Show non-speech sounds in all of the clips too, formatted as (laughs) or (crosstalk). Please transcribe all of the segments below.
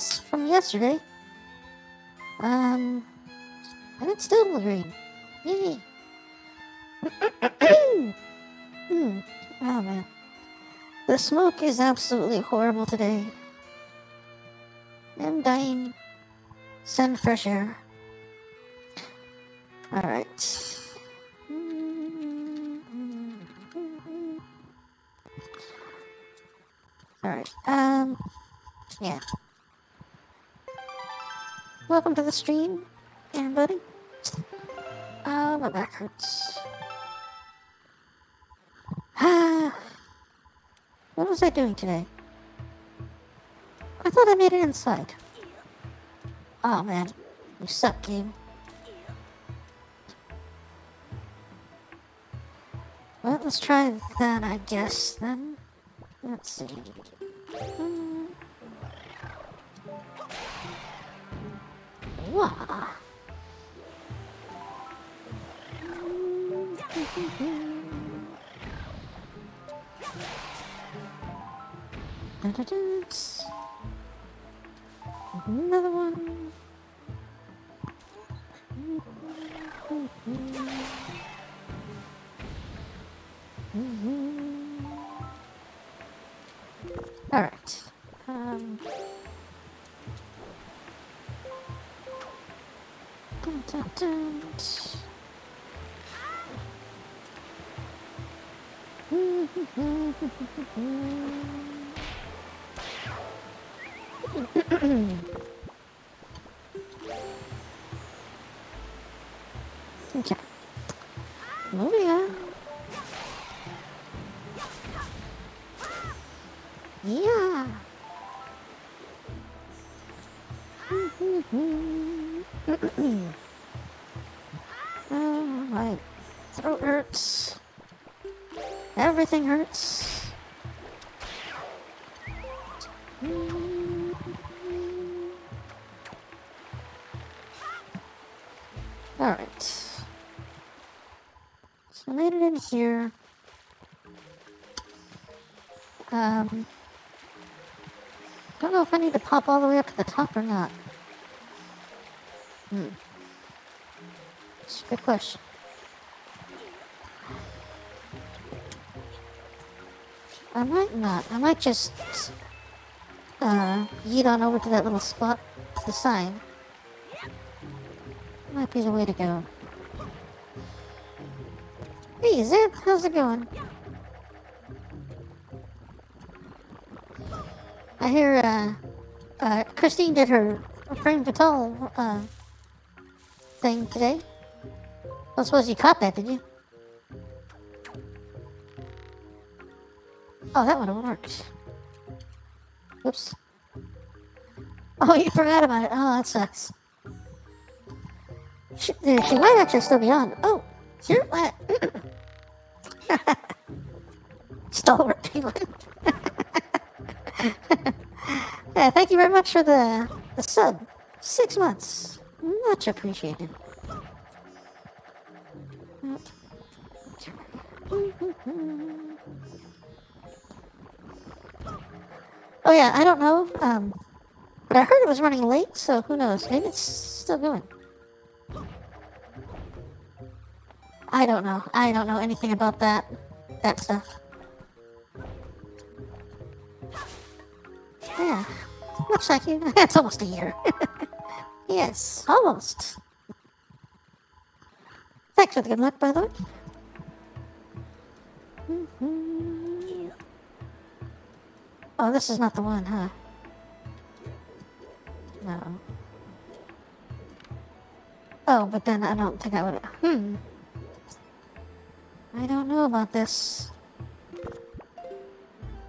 from yesterday. Um, and it's still green. Yay. (coughs) Hmm. Oh man. The smoke is absolutely horrible today. I'm dying. Send fresh air. Alright. Alright, um, yeah. Welcome to the stream, everybody. Oh, my back hurts. (sighs) What was I doing today? I thought I made it inside. Oh man, you suck, game. Well, let's try that, I guess, then. Let's see. Hmm. Another one. All right. Okay. Moving on. Here. Um, don't know if I need to pop all the way up to the top or not. Hmm. It's a good question. I might not. I might just uh, yeet on over to that little spot to the side. Might be the way to go. Hey, Zed, how's it going? I hear uh, uh, Christine did her Frame Vital uh, thing today. I suppose you caught that, did you? Oh, that would have worked. Oops. Oh, you forgot about it. Oh, that sucks. She, she might actually still be on. Oh. What? (laughs) Yeah, thank you very much for the, the sub. Six months. Much appreciated. (laughs) Oh yeah, I don't know. Um, but I heard it was running late, so who knows? Maybe it's still going. I don't know. I don't know anything about that that stuff. Yeah, looks like you. (laughs) It's almost a year. (laughs) yes, almost. Thanks for the good luck, by the way. Oh, this is not the one, huh? No. Oh, but then I don't think I would. Hmm. I don't know about this.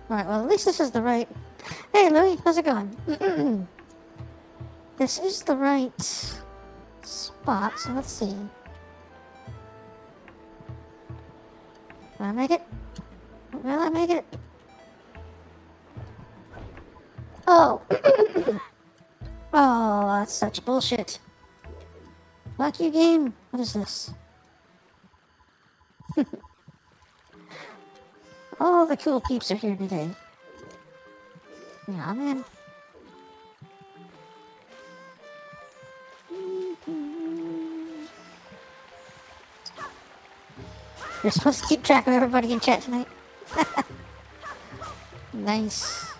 Alright, well, at least this is the right. Hey, Louie, how's it going? Mm, mm, mm. this is the right spot, so let's see. Will I make it? Will I make it? Oh. (coughs) oh, that's such bullshit. Fuck you, game. What is this? (laughs) All the cool peeps are here today. Man. You're supposed to keep track of everybody in chat tonight. (laughs) nice.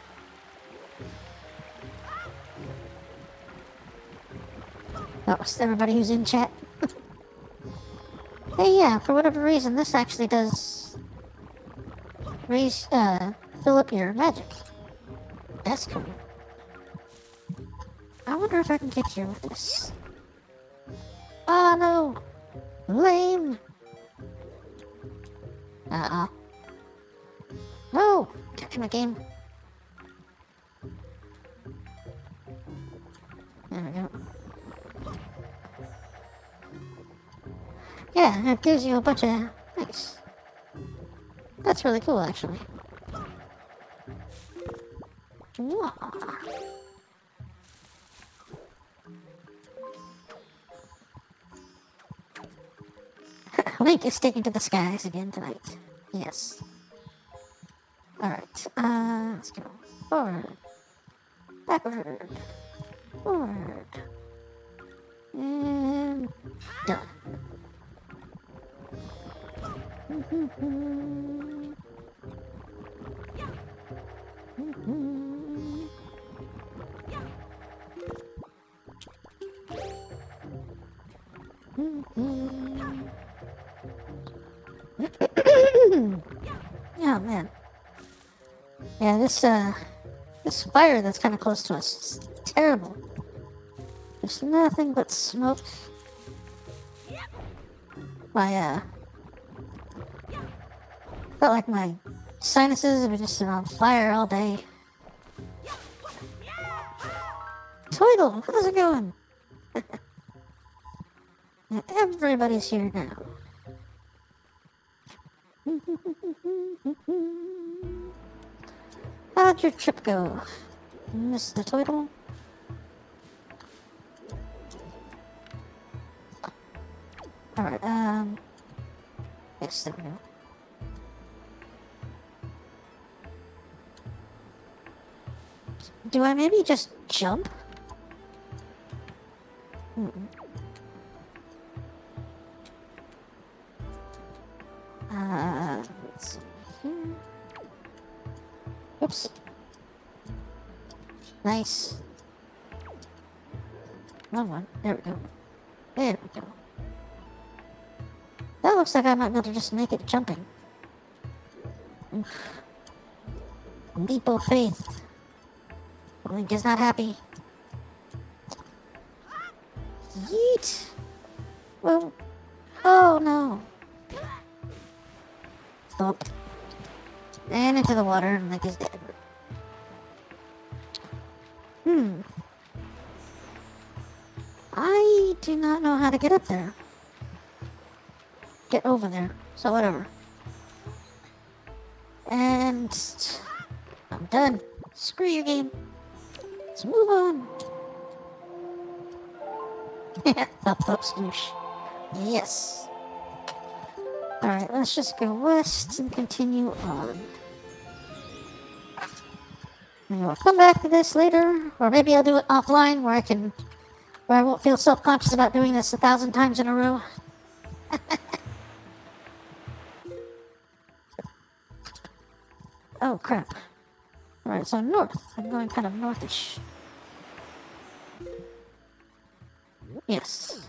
That was everybody who's in chat. (laughs) hey, yeah, for whatever reason, this actually does raise, uh, fill up your magic. That's cool. I wonder if I can get you with this. Oh no! Lame! Uh-oh. No! Catch my game. There we go. Yeah, it gives you a bunch of... Nice. That's really cool, actually. Link is (coughs) sticking to the skies again tonight. Yes. Alright, uh, let's go. Forward. Backward. Forward. And done. (coughs) oh man. Yeah, this uh this fire that's kinda close to us is terrible. There's nothing but smoke. My uh felt like my sinuses were just on fire all day. Twiddle, how's it going? Everybody's here now. How'd your trip go, Mr. Twiddle? Alright, um... Yes. Do I maybe just jump? Mm -mm. Let's see here. Oops. Nice. Wrong one. There we go. There we go. That looks like I might be able to just make it jumping. Oof. Leap of faith. Link is not happy. Yeet! Well, oh no. Thump. And into the water, and Link is dead. Hmm. I do not know how to get up there. Get over there. So whatever. And I'm done. Screw your game. Let's move on. (laughs) thump thump. Yes. Alright, let's just go west and continue on. And we'll come back to this later, or maybe I'll do it offline where I can, where I won't feel self-conscious about doing this a thousand times in a row. (laughs) oh crap. Alright, so north. I'm going kind of northish. Yes.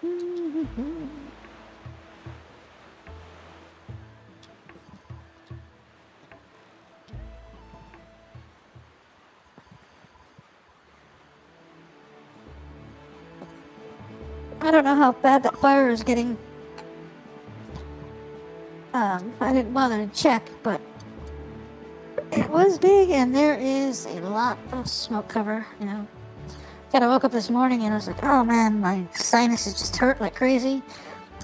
I don't know how bad that fire is getting. Um, I didn't bother to check, but it was big and there is a lot of smoke cover, you know. Kind of woke up this morning and I was like, oh man, my sinuses is just hurt like crazy.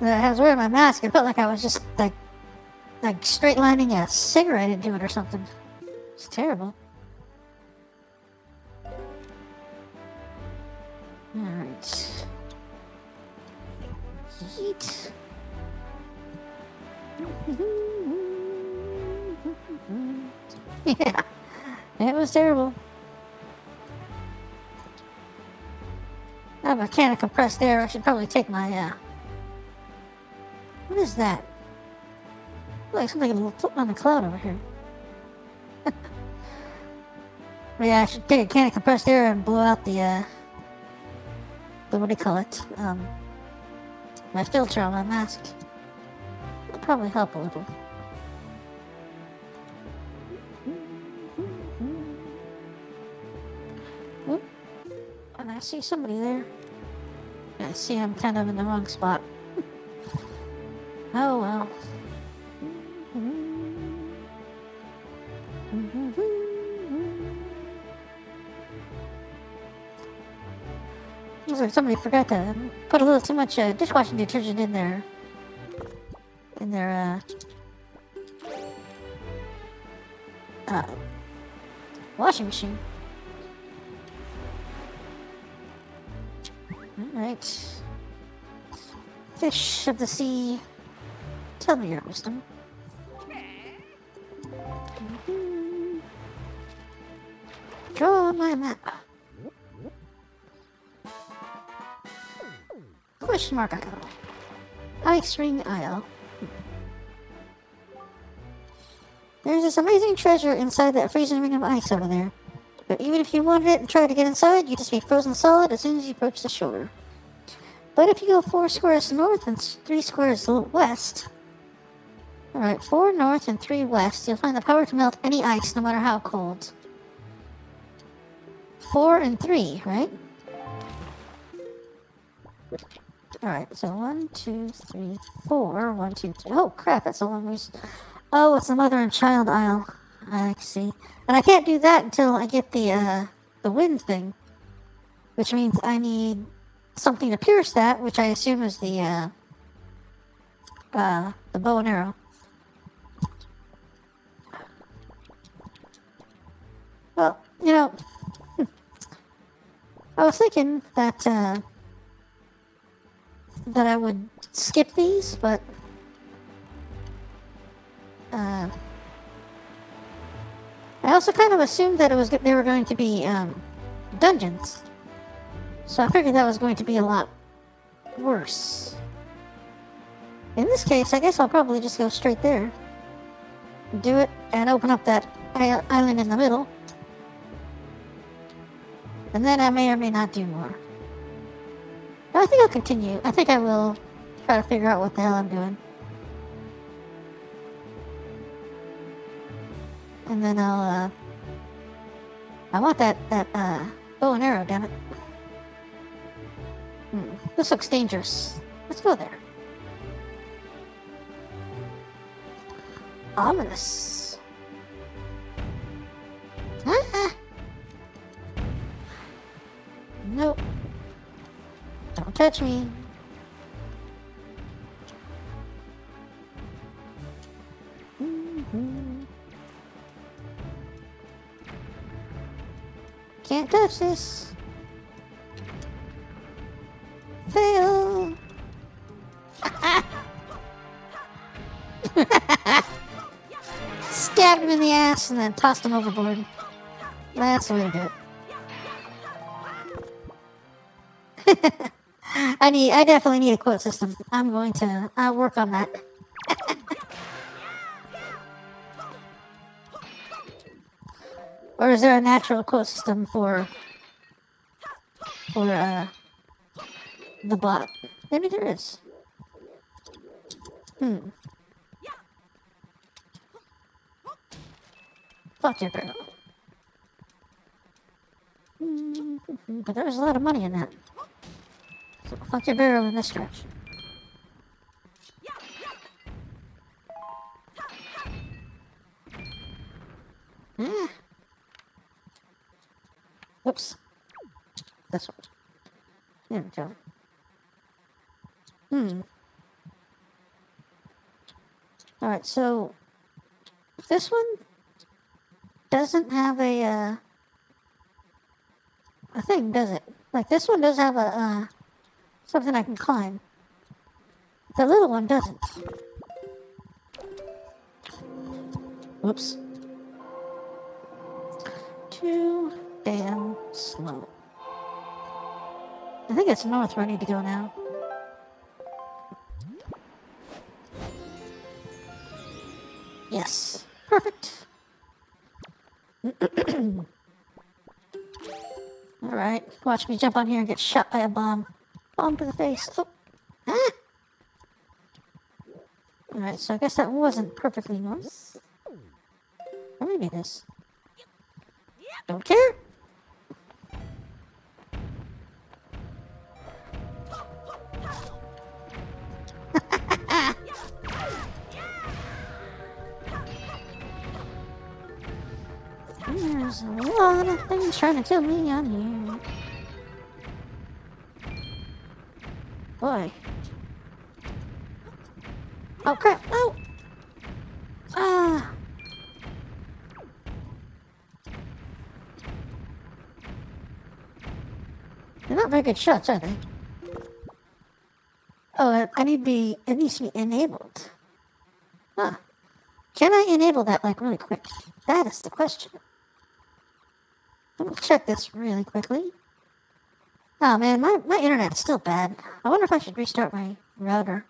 And I was wearing my mask. It felt like I was just like, like straight lining a cigarette into it or something. It's terrible. Alright. Yeet. (laughs) yeah, it was terrible. Have a can of compressed air. I should probably take my uh, What is that? Like something floating on the cloud over here. (laughs) yeah, I should take a can of compressed air and blow out the, uh, the, what do you call it? Um, my filter on my mask. It'll probably help a little. And I see somebody there. See I'm kind of in the wrong spot. oh well. Looks like somebody forgot to put a little too much uh, dishwashing detergent in there. In their, uh, uh, washing machine. Alright. Fish of the sea, tell me your wisdom. Draw my map. Question mark Isle. Ice Ring Isle. There's this amazing treasure inside that freezing ring of ice over there. But even if you wanted it and tried to get inside, you'd just be frozen solid as soon as you approach the shore. But if you go four squares north and three squares west, alright, four north and three west, you'll find the power to melt any ice, no matter how cold. Four and three, right? Alright, so one, two, three, four. One, two, three. Oh crap, that's a long ways. Oh, it's the mother and child isle. I see. And I can't do that until I get the, uh, the wind thing. Which means I need something to pierce that, which I assume is the, uh, uh, the bow and arrow. Well, you know, I was thinking that, uh, that I would skip these, but, uh, I also kind of assumed that it was they were going to be um, dungeons. So I figured that was going to be a lot worse. In this case, I guess I'll probably just go straight there. Do it and open up that island in the middle. And then I may or may not do more. But I think I'll continue. I think I will try to figure out what the hell I'm doing. And then I'll, uh... I want that, that, uh, bow and arrow, damn it. Hmm. This looks dangerous. Let's go there. Ominous. Ah! Nope. Don't touch me. Mm -hmm. Can't touch this. Fail. (laughs) Stabbed him in the ass and then tossed him overboard. That's way to. (laughs) I need. I definitely need a quote system. I'm going to. I'll work on that. (laughs) Or is there a natural quote system for for uh the bot? Maybe there is. Hmm. Fuck your barrel. Mm -hmm. But there's a lot of money in that. So fuck your barrel in this stretch. Ah. Whoops. This one. There we go. Hmm. Alright, so this one doesn't have a uh, a thing, does it? Like this one does have a uh, something I can climb. The little one doesn't. Whoops. Too damn slow. I think it's north where I need to go now. Yes. Perfect. (clears throat) Alright, watch me jump on here and get shot by a bomb. Bomb to the face. Oh. Ah! Alright, so I guess that wasn't perfectly north. Or maybe it is. Don't care. There's a lot of things trying to kill me on here. Boy. Oh crap, no! Ah! They're not very good shots, are they? Oh, I need to be, it needs to be enabled. Huh. Can I enable that, like, really quick? That is the question. Let me check this really quickly. Oh man, my, my internet's still bad. I wonder if I should restart my router.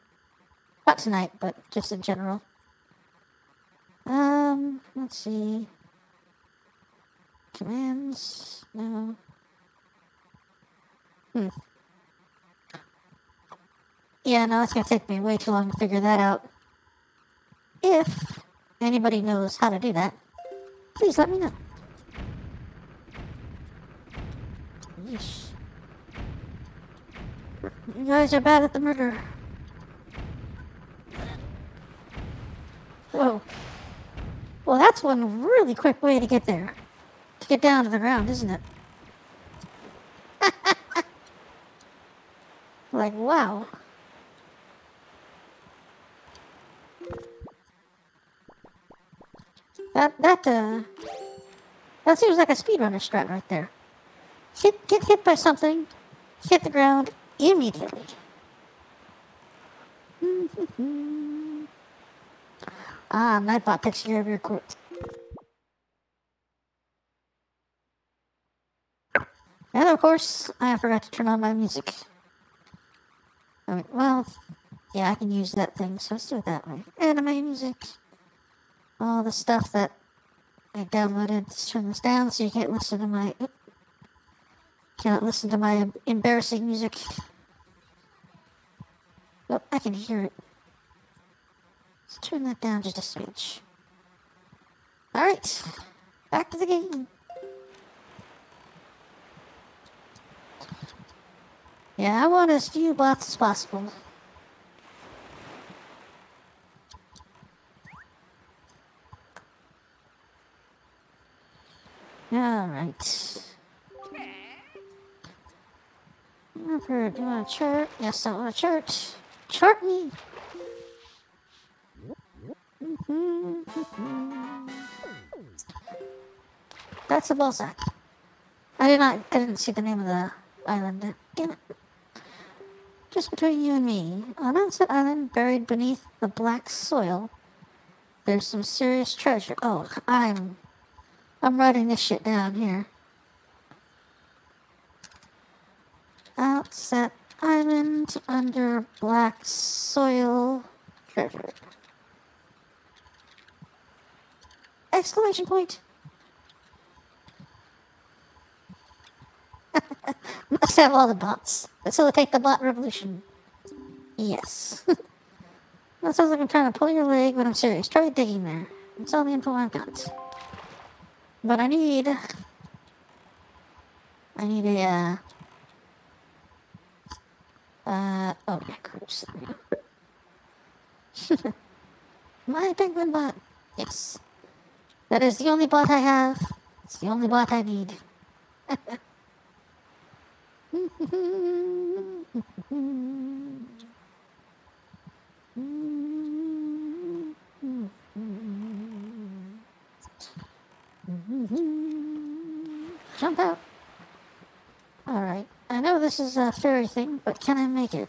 Not tonight, but just in general. Um, let's see. Commands, no. Hmm. Yeah, no, it's gonna take me way too long to figure that out. If anybody knows how to do that, please let me know. Yeesh. You guys are bad at the murder. Whoa. Well, that's one really quick way to get there. To get down to the ground, isn't it? (laughs) like, wow. That, that, uh... That seems like a speedrunner strat right there. Hit, get hit by something, hit the ground immediately. (laughs) ah, Nightbot care of your court. And of course, I forgot to turn on my music. I mean, well, yeah, I can use that thing, so let's do it that way. Anime music. All the stuff that I downloaded. Let's turn this down so you can't listen to my... Oops. Cannot listen to my embarrassing music. Oh, I can hear it. Let's turn that down just a smidge. Alright, back to the game. Yeah, I want as few bots as possible. Alright. Never do a chart. Yes, I want a chart. Chart me. That's a Balzac. I did not. I didn't see the name of the island. Damn it. Just between you and me, on Outset Island, buried beneath the black soil, there's some serious treasure. Oh, I'm, I'm writing this shit down here. Outset Island under black soil treasure. Exclamation point! (laughs) Must have all the bots. Facilitate the bot revolution. Yes. (laughs) that sounds like I'm trying to pull your leg, but I'm serious. Try digging there. That's all the info I've got. But I need... I need a, uh... Uh, oh, groups. My penguin (laughs) bot. Yes. That is the only bot I have. It's the only bot I need. (laughs) Jump out. Alright. I know this is a fairy thing, but can I make it?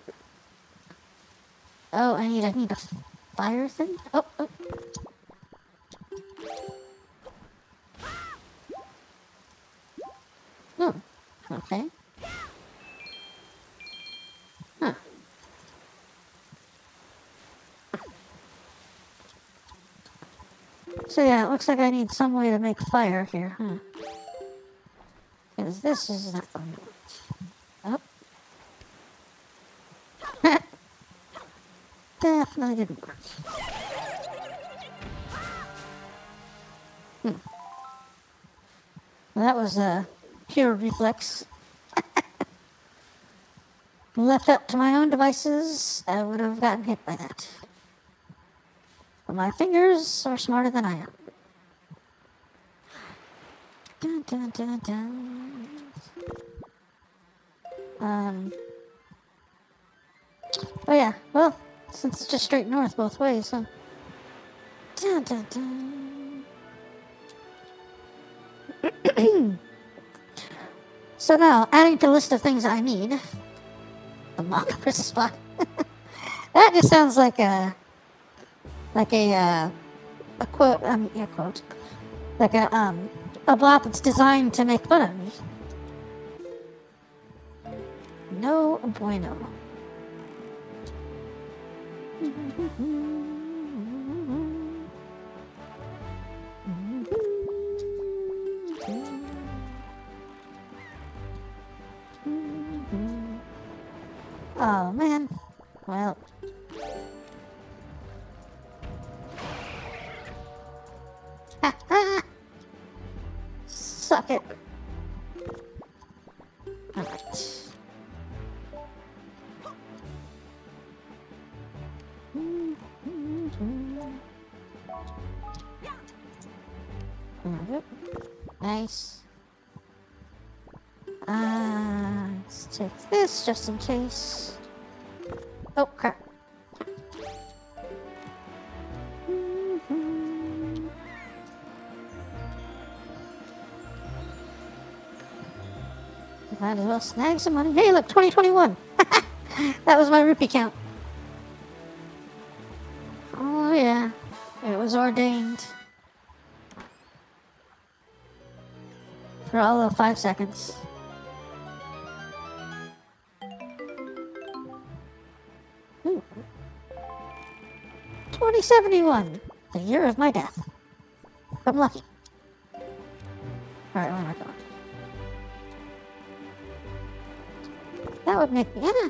Oh, I need, I need a fire thing? Oh, oh. Oh, okay. So yeah, it looks like I need some way to make fire here, huh? Because this is not going to work. Work. Hmm. Well, that was a pure reflex. (laughs) Left up to my own devices, I would have gotten hit by that. But my fingers are smarter than I am. Dun, dun, dun. Um. Oh yeah. Well, since it's just straight north both ways, so. Dun, dun, dun. (clears throat) so now, adding to the list of things I need, the mock (laughs) spot. (laughs) that just sounds like a like a uh, a quote. Um, yeah, quote. Like a um a bot that's designed to make fun of. No bueno. Oh man. Well. (laughs) Suck it. Alright. Nice. Uh, let's take this just in case. Oh, crap. Might as well snag some money. Hey, look, 2021. (laughs) that was my rupee count. Oh, yeah. It was ordained. For all of five seconds. Ooh. 2071. The year of my death. I'm lucky. Alright, oh where am I going? That would make me... Yeah.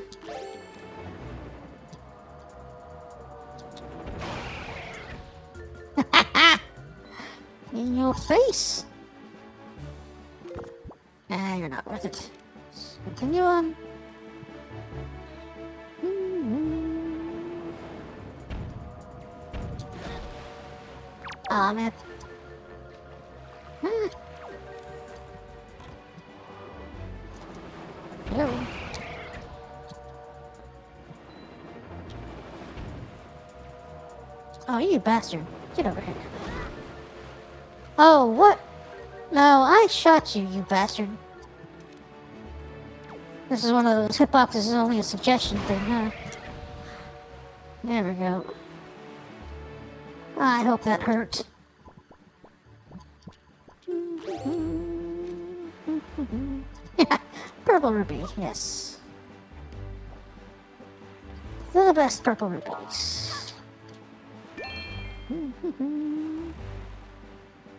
(laughs) In your face. Ah, you're not worth it. Continue on. Ah, man. Ah. Hello. Oh, you bastard. Get over here. Oh, what? No, I shot you, you bastard. This is one of those hitboxes is only a suggestion thing, huh? There we go. I hope that hurt. (laughs) purple ruby, yes. The best purple rubies.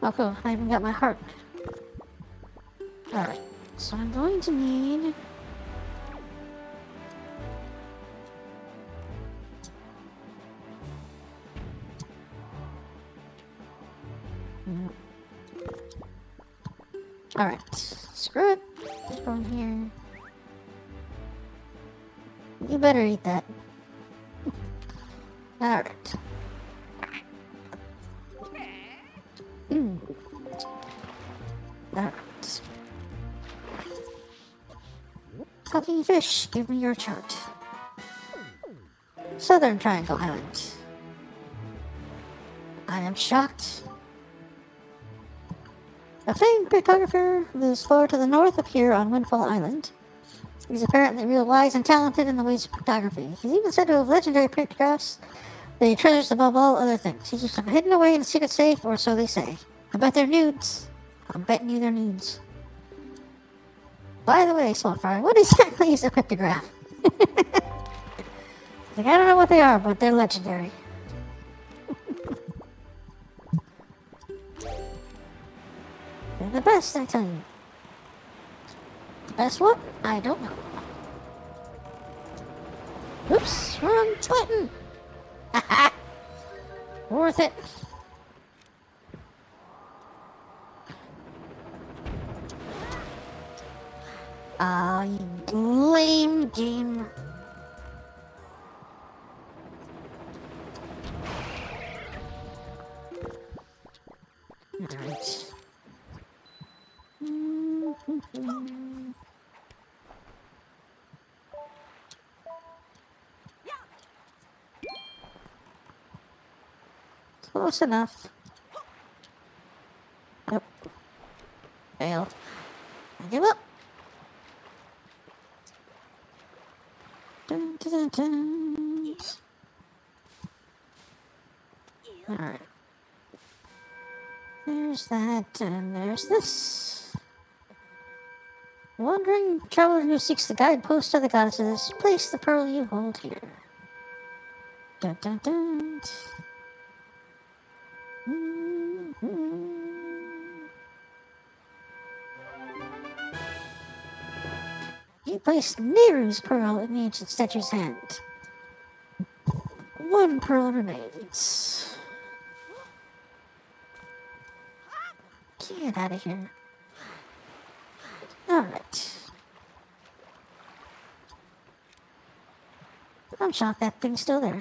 Oh cool, I even got my heart. Alright, so I'm going to need... Mm. Alright, screw it. Go in here. You better eat that. Alright. Give me your chart. Southern Triangle Island. I am shocked. A famed cryptographer lives far to the north of here on Windfall Island. He's apparently real wise and talented in the ways of cryptography. He's even said to have legendary cryptographs the treasures above all other things. He's just hidden away in a secret safe, or so they say. I bet they're nudes. I'm betting you they're nudes. By the way, Soulfire, what exactly is a cryptograph? (laughs) like, I don't know what they are, but they're legendary. (laughs) They're the best, I tell you. The best what? I don't know. Oops, wrong button. (laughs) Worth it. Ah, you lame game. Close enough. Nope. Failed. I give up. Alright. There's that, and there's this. Wandering traveler who seeks the guidepost of the goddesses, place the pearl you hold here. Dun, dun, dun. You place Nayru's pearl in the ancient statue's hand. One pearl remains. Get out of here. Alright. I'm shocked that thing's still there.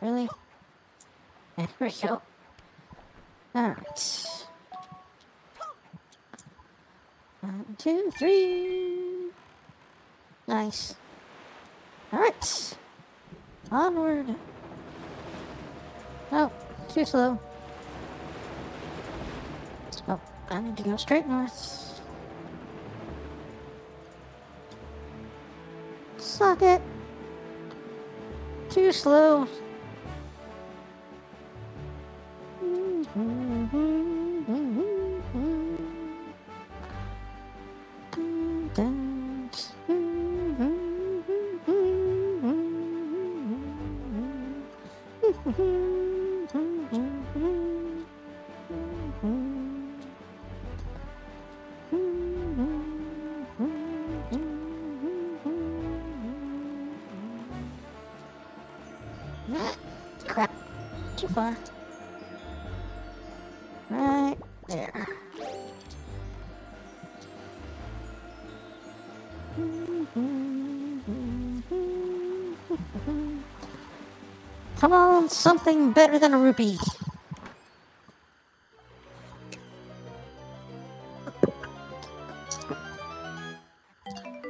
Really? There we go. Alright. Two, three. Nice. Alright. Onward. Oh, too slow. Oh, I need to go straight north. Suck it. Too slow. Crap. Too far. Right there. Come on, something better than a rupee.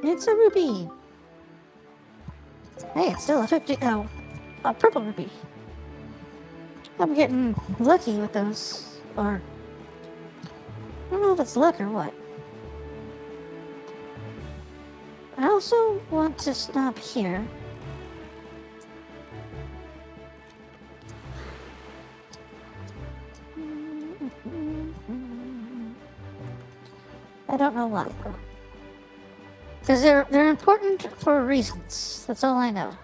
It's a rupee. Hey, it's still a 50, oh, a purple rupee. I'm getting lucky with those, or, I don't know if it's luck or what. I also want to stop here. I don't know why. Because they're, they're important for reasons. That's all I know.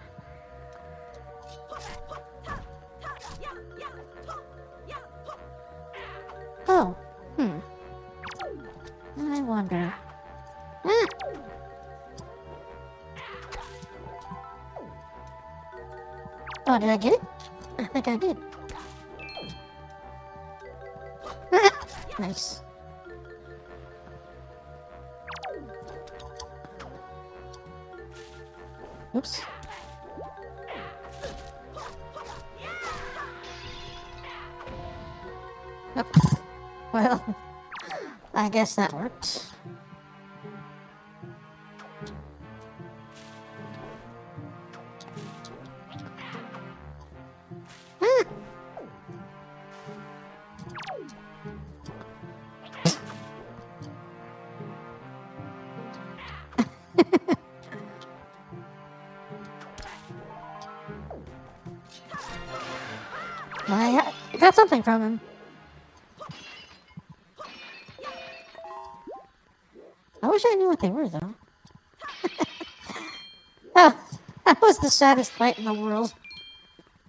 Saddest fight in the world.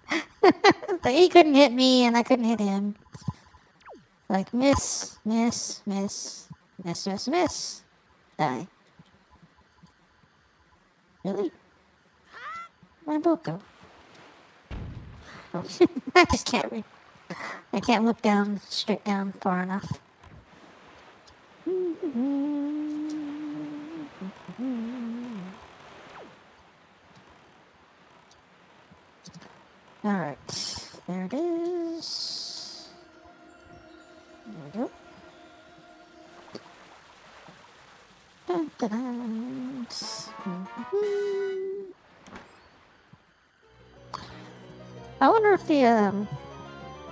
(laughs) he couldn't hit me, and I couldn't hit him. Like miss, miss, miss, miss, miss, miss. Die. Really? My book go? (laughs) I just can't read. I can't look down, straight down far enough. The um,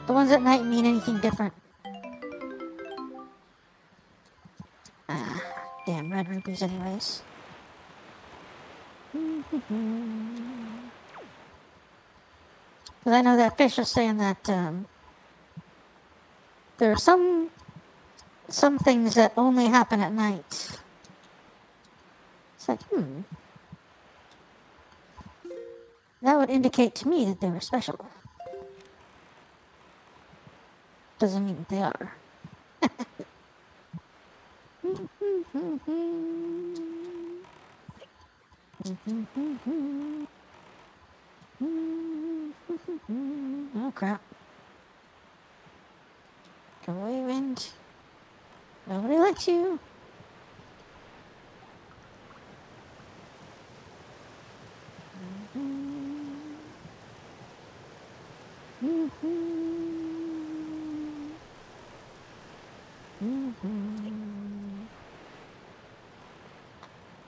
the ones at night mean anything different. Ah, damn red rupees anyways. Because I know that fish was saying that um, there are some some things that only happen at night. It's like, hmm. That would indicate to me that they were special. Doesn't mean they are. (laughs) oh crap. Go away, wind. Nobody likes you.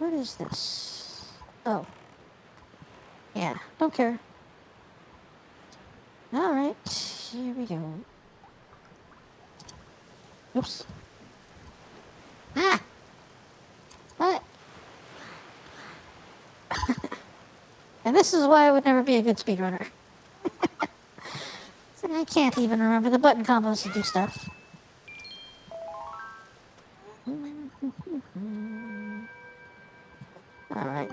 What is this? Oh. Yeah, don't care. Alright, here we go. Oops. Ah! What? (laughs) and this is why I would never be a good speedrunner. (laughs) I can't even remember the button combos to do stuff. Alright,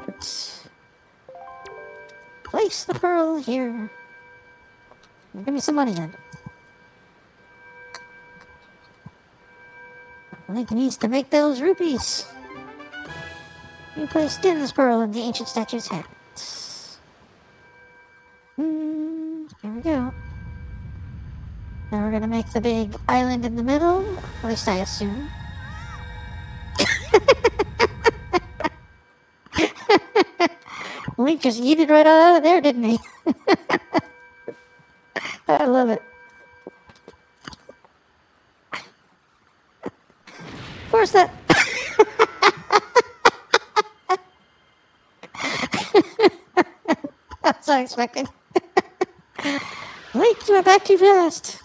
place the pearl here. Give me some money then. Link needs to make those rupees. You place Din's pearl in the ancient statue's head. Hmm, here we go. Now we're gonna make the big island in the middle, at least I assume. Link just yeeted right out of there, didn't he? (laughs) I love it. Of course that... That's unexpected. Link, you went back too fast.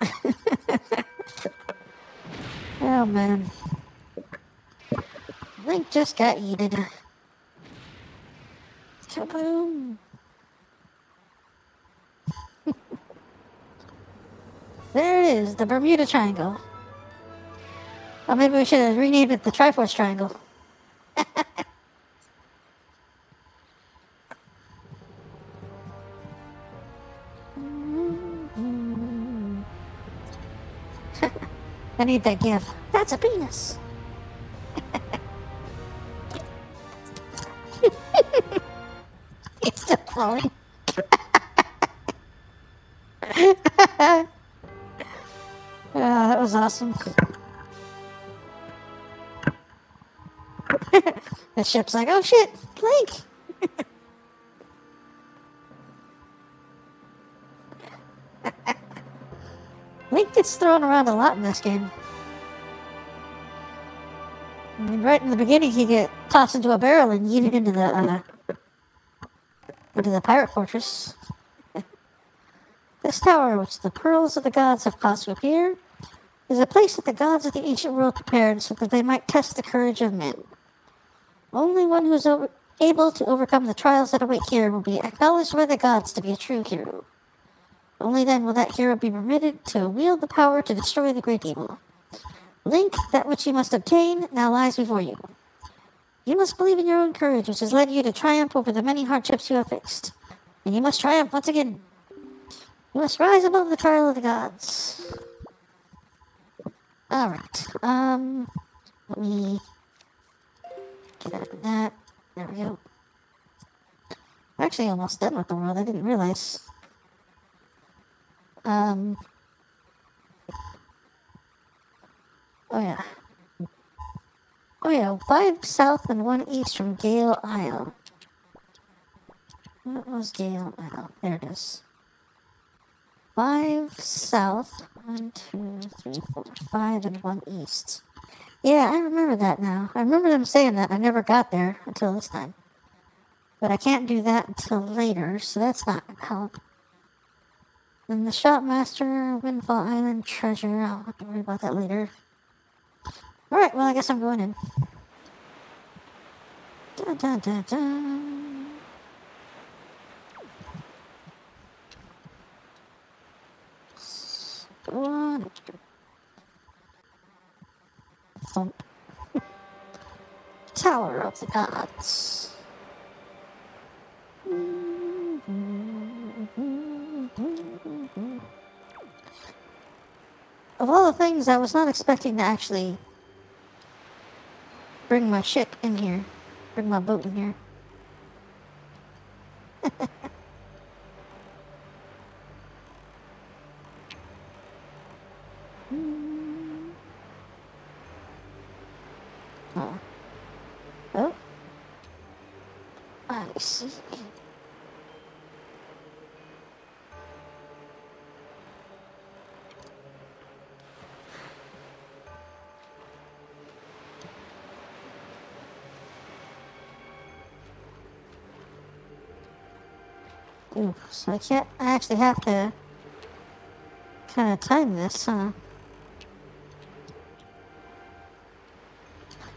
(laughs) oh man. Link just got yeeted. Kaboom. (laughs) there it is, the Bermuda Triangle. Or maybe we should have renamed it the Triforce Triangle. (laughs) I need that gift. That's a penis. It's still flowing. (laughs) oh, that was awesome. (laughs) the ship's like, oh shit, Link. Link (laughs) gets thrown around a lot in this game. I mean, right in the beginning, he get tossed into a barrel and yeeted into the uh, into the pirate fortress. (laughs) this tower, which the pearls of the gods have caused to appear, is a place that the gods of the ancient world prepared so that they might test the courage of men. Only one who is over- able to overcome the trials that await here will be acknowledged by the gods to be a true hero. Only then will that hero be permitted to wield the power to destroy the great evil. Link, that which you must obtain now lies before you. You must believe in your own courage, which has led you to triumph over the many hardships you have faced. And you must triumph once again. You must rise above the trial of the gods. Alright, um, let me get out of that. There we go. Actually almost done with the world, I didn't realize. Um, oh yeah. Oh yeah, five south and one east from Gale Isle. What was Gale Isle? There it is. Five south, one, two, three, four, five, and one east. Yeah, I remember that now. I remember them saying that. I never got there until this time. But I can't do that until later, so that's not gonna help. And the Shopmaster, Windfall Island treasure, I'll have to worry about that later. Alright, well, I guess I'm going in. Dun, dun, dun, dun. One. Thump. Tower of the Gods. Of all the things, I was not expecting to actually bring my ship in here. Bring my boat in here. (laughs) oh. Oh. I see. Ooh, so I can't, I actually have to kind of time this, huh?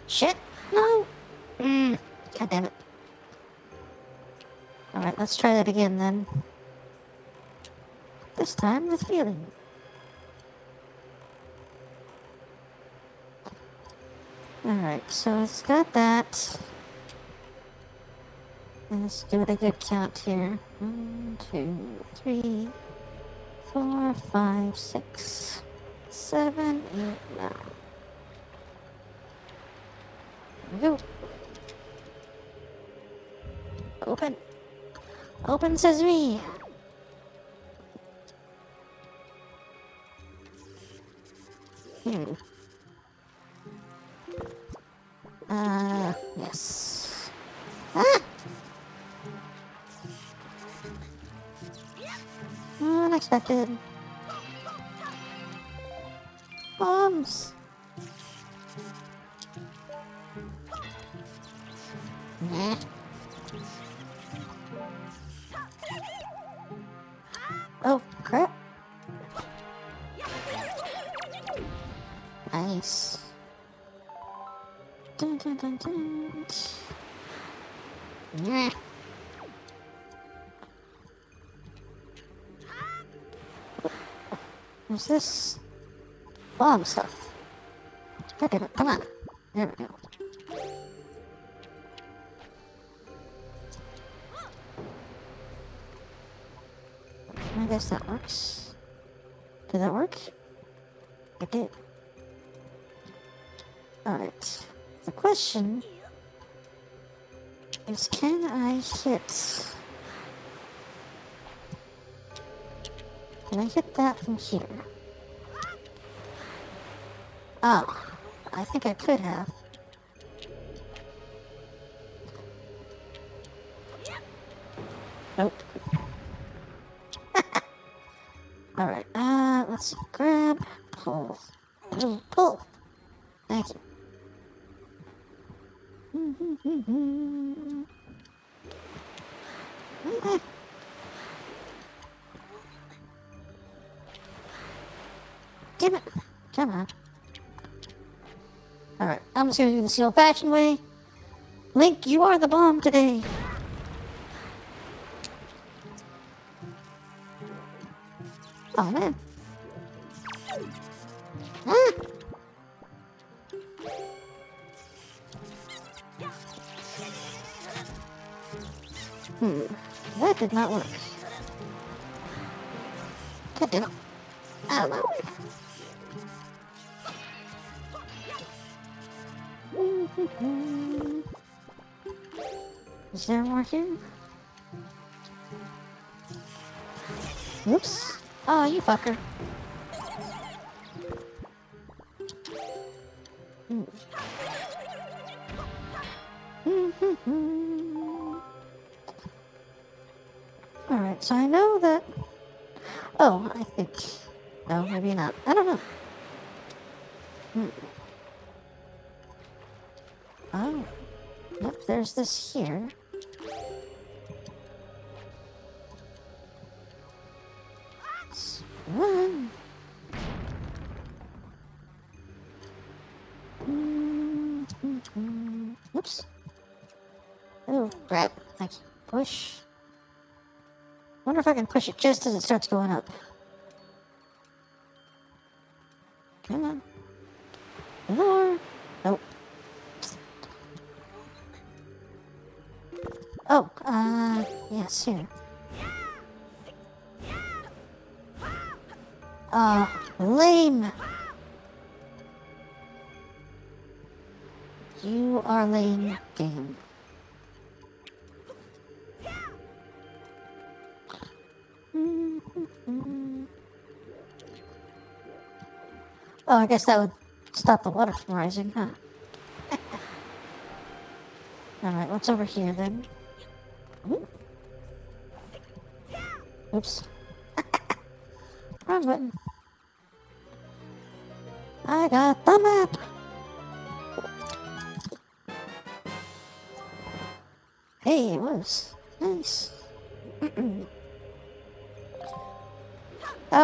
Shit, no! Mm, God damn it. Alright, let's try that again then. This time with feeling. Alright, so it's got that. Let's do a good count here. One, two, three, four, five, six, seven, eight, nine. Go. Open. Open sesame. Hmm. 嗯。What's this? Bomb stuff. Come on. There we go. I guess that works. Did that work? It did. Alright. The question is can I hit... Can I hit that from here? Oh, I think I could have. Just gonna do the old fashioned way. Link, you are the bomb today. Oh man. Ah. Hmm, that did not work. Oh, you fucker. (laughs) Alright, so I know that... Oh, I think... No, maybe not. I don't know. Hmm. Oh. Yep, there's this here. Push it just as it starts going up. Oh, I guess that would stop the water from rising, huh? (laughs) Alright, what's over here then? Oops. (laughs) Wrong button.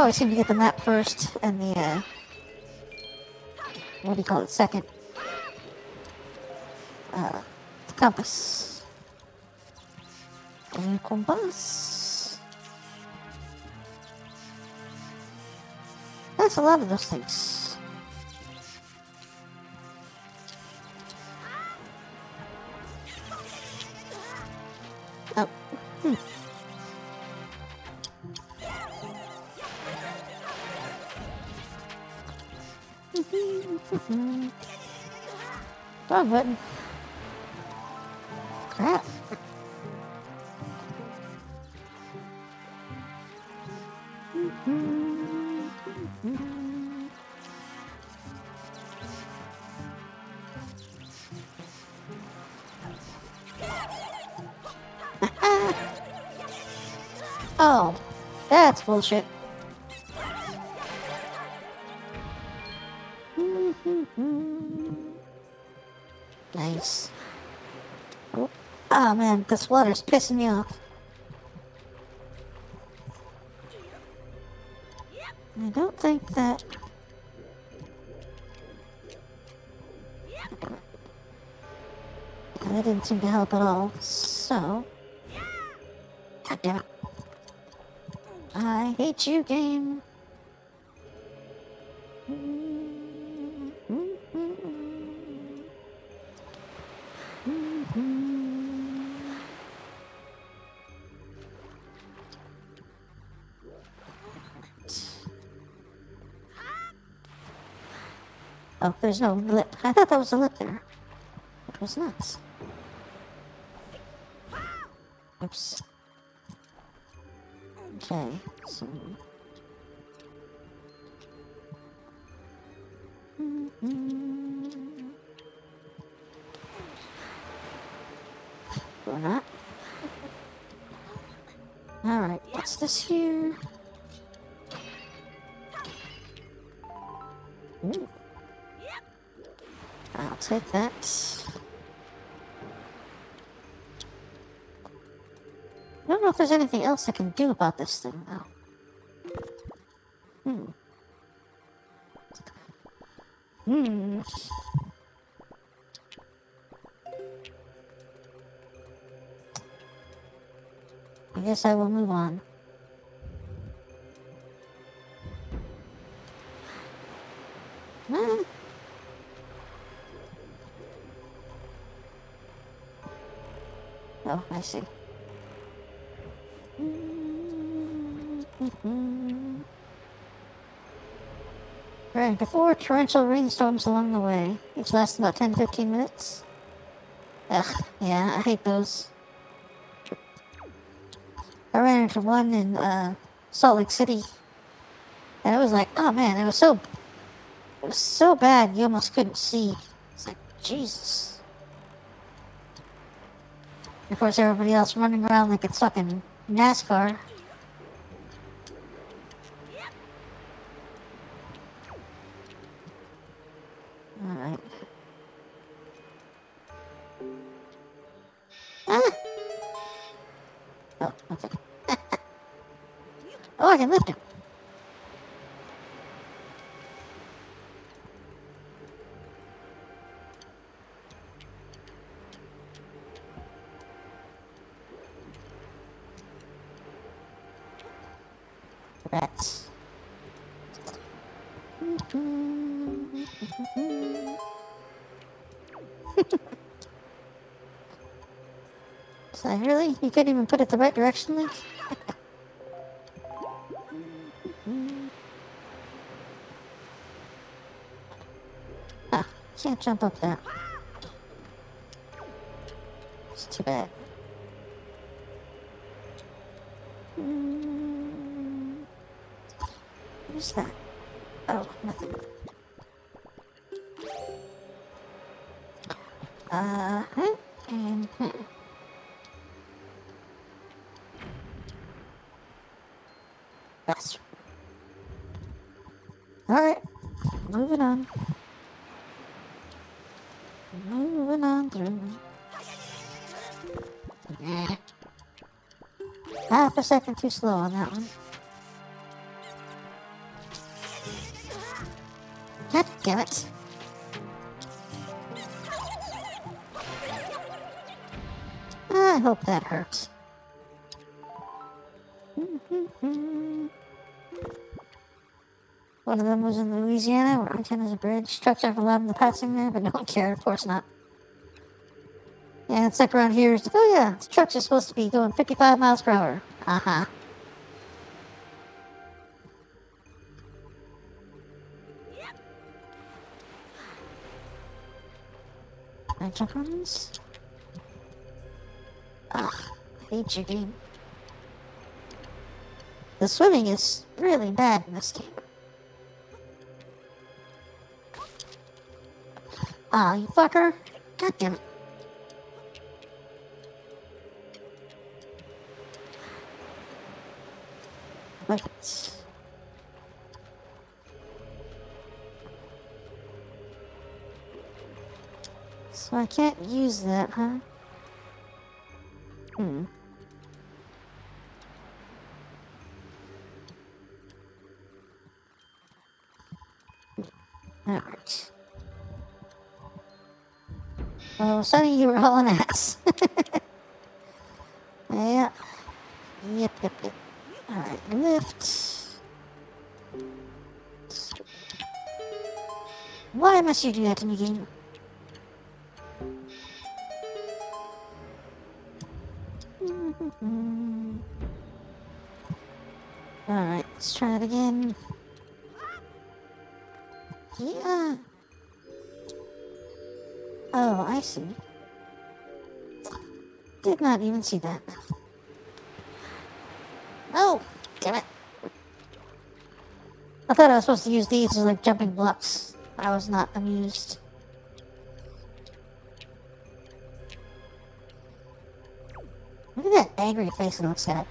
Always seem to get the map first and the, uh, what do you call it, second? Uh, the compass. El compass. That's a lot of those things. Button. Crap. (laughs) oh, that's bullshit. This water's pissing me off. I don't think that... That didn't seem to help at all, so... God damn it. I hate you, game. There's no lip. I thought that was a lip there. It was not. Oops. Okay, so... Or not. Alright, what's this here? Take that. I don't know if there's anything else I can do about this thing, though. Hmm. Hmm. I guess I will move on. I see. Right, before torrential rainstorms along the way, which last about 10-15 minutes. Ugh, yeah, I hate those. I ran into one in uh, Salt Lake City, and it was like, oh man, it was so, it was so bad you almost couldn't see. It's like Jesus. Of course, everybody else running around like it's fucking NASCAR. So really? You couldn't even put it the right direction then? ah, can't jump up there. It's too bad. Second too slow on that one. God damn it. I hope that hurts. One of them was in Louisiana, where I-10 is a bridge. Trucks aren't allowed in the passing there, but no one cared. Of course not. Yeah, it's like around here. It's like, oh yeah, the trucks are supposed to be going 55 miles per hour. Uh-huh. Jump on this? Ugh, I hate your game. The swimming is really bad in this game. Ah, you fucker. God damn it. So I can't use that, huh? Hmm. Alright. Oh, Sonny, you were hauling ass. Must you do that to me, game? Alright, let's try it again. Yeah. Oh, I see. Did not even see that. Oh, damn it. I thought I was supposed to use these as like jumping blocks. I was not amused. Look at that angry face looks got.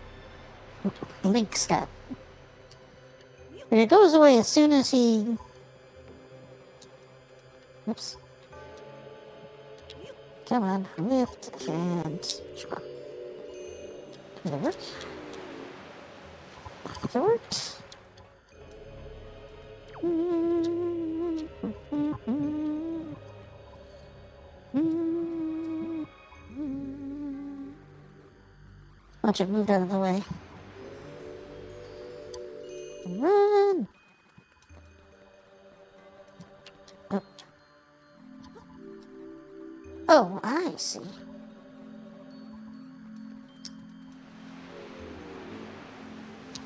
Link's got. And it goes away as soon as he... Oops. Come on, lift and... Did it work? Did it work? Watch it moved out of the way. Run! Oh. oh, I see.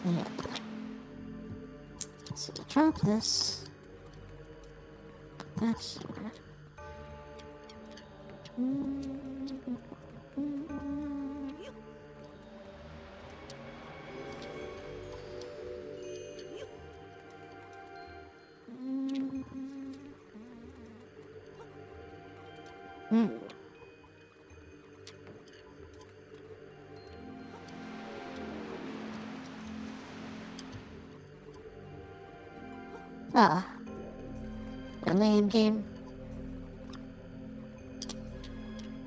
Yeah. So drop this. Game.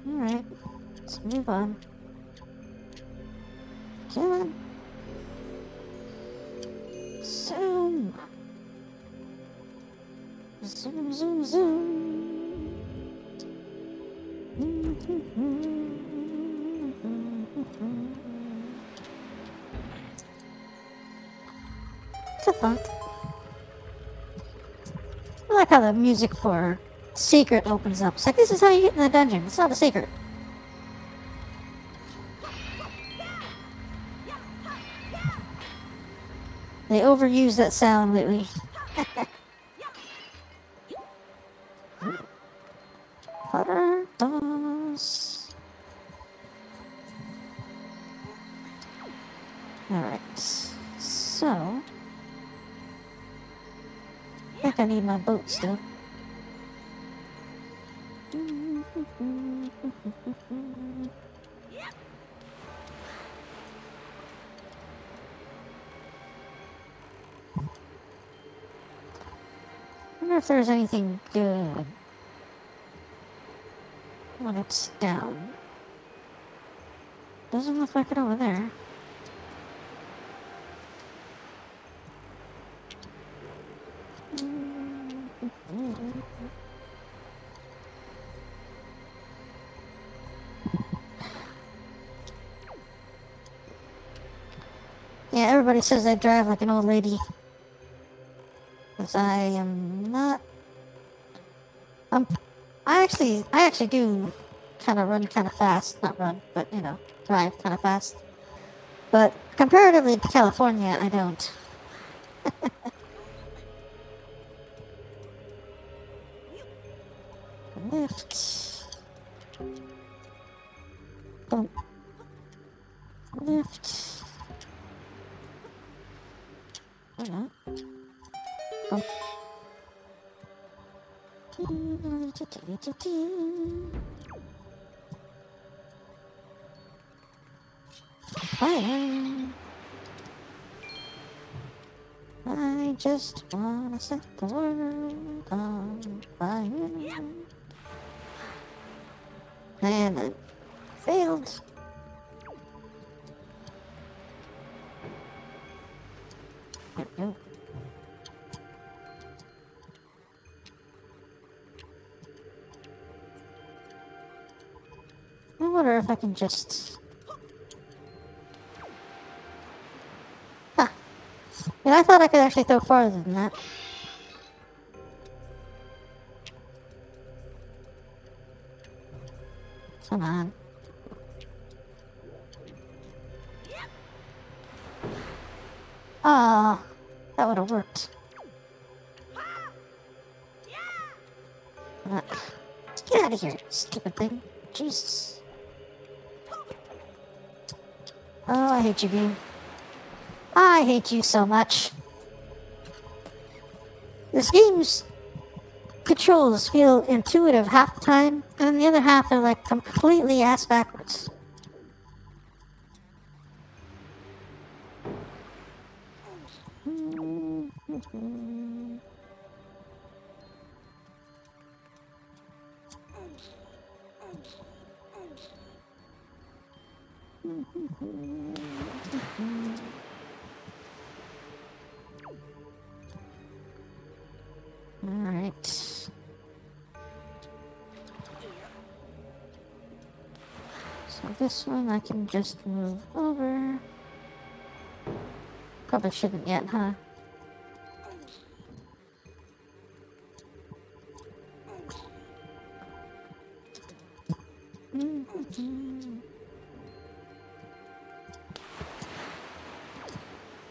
Alright. Let's move on. Come on. Zoom. Zoom, zoom, zoom. I like how the music for secret opens up. It's like, this is how you get in the dungeon. It's not a secret. They overuse that sound lately. Think I wonder if there's anything good when it's down. Doesn't look like it over there. Says I drive like an old lady. Because I am not... I'm... I actually, I actually do kind of run kind of fast. Not run, but, you know, drive kind of fast. But comparatively to California, I don't. Just wanna set the world on fire. And I failed. I wonder if I can just... I thought I could actually throw farther than that. Come on. Ah, oh, that would have worked. Uh, get out of here, stupid thing. Jesus. Oh, I hate you, Beam. I hate you so much. This game's controls feel intuitive half the time, and the other half are like completely ass backwards. One I can just move over. Probably shouldn't yet, huh? Mm-hmm.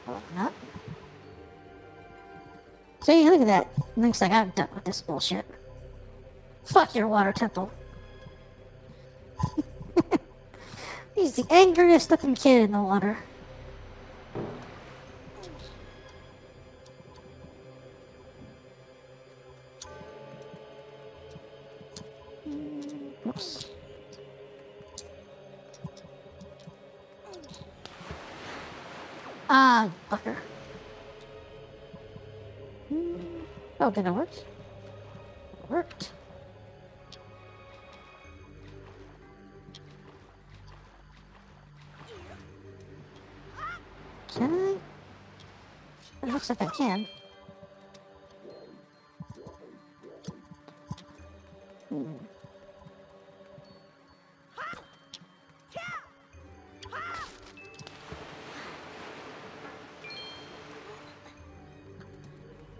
Oh, Not. See, look at that. Looks like I'm done with this bullshit. Fuck your water temple. He's the angriest looking kid in the water. Oops. Ah, fucker. Oh, did it work? Can.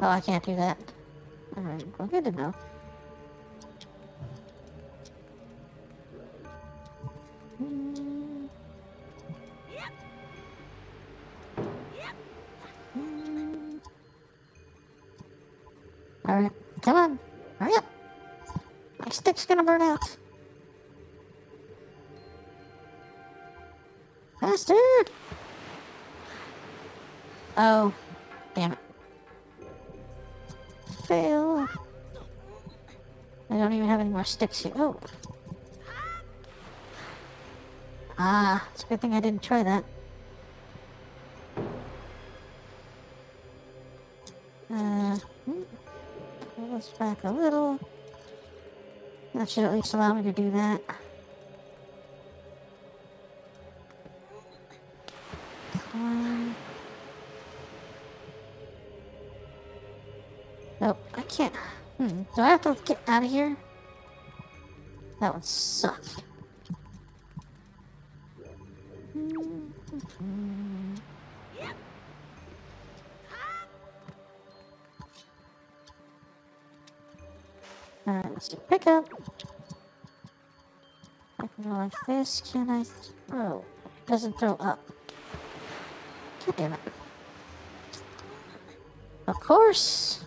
Oh, I can't do that. Alright, well, good to know. Stick's gonna out. Faster! Oh, damn it. Fail. I don't even have any more sticks here. Oh. Ah, it's a good thing I didn't try that. Uh, hmm. let's back a little. That should at least allow me to do that. Nope, I can't. Hmm, do I have to get out of here? That would suck. Alright, let's do pickup. I can go like this. Can I throw? Oh, doesn't throw up. God damn it. Of course.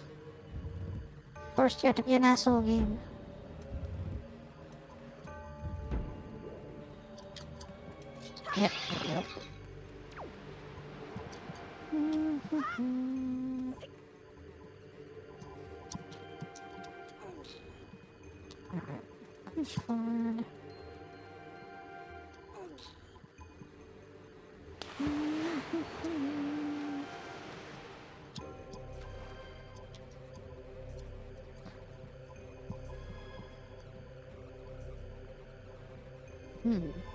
Of course you have to be an asshole game. Yep, yep. Push forward. Hmm.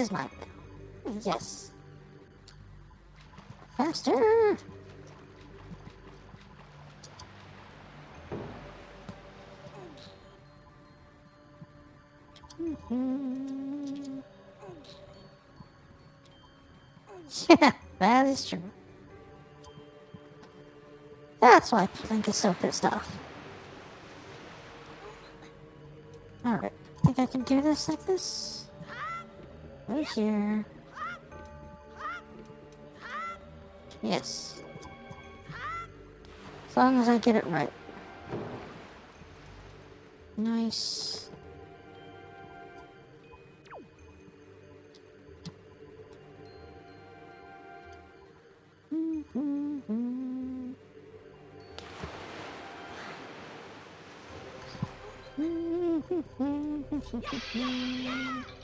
Is mine. Yes. Faster! Mhm. Yeah, (laughs) that is true. That's why Link is so pissed off. Alright, think I can do this like this? Right here. Yes. As long as I get it right. Nice. (laughs) (laughs)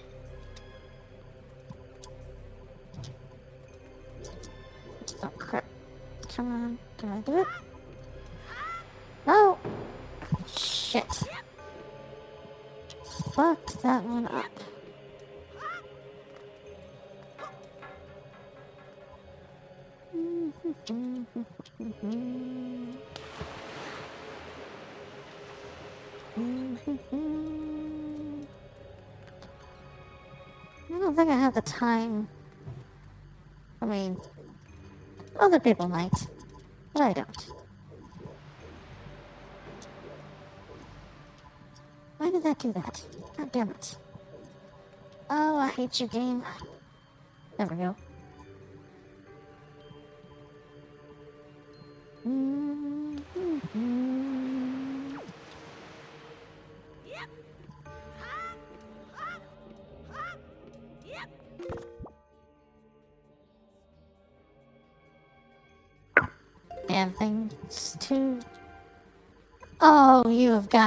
don't think I have the time. I mean, other people might, but I don't. Why did that do that? God damn it. Oh, I hate you, game. There we go.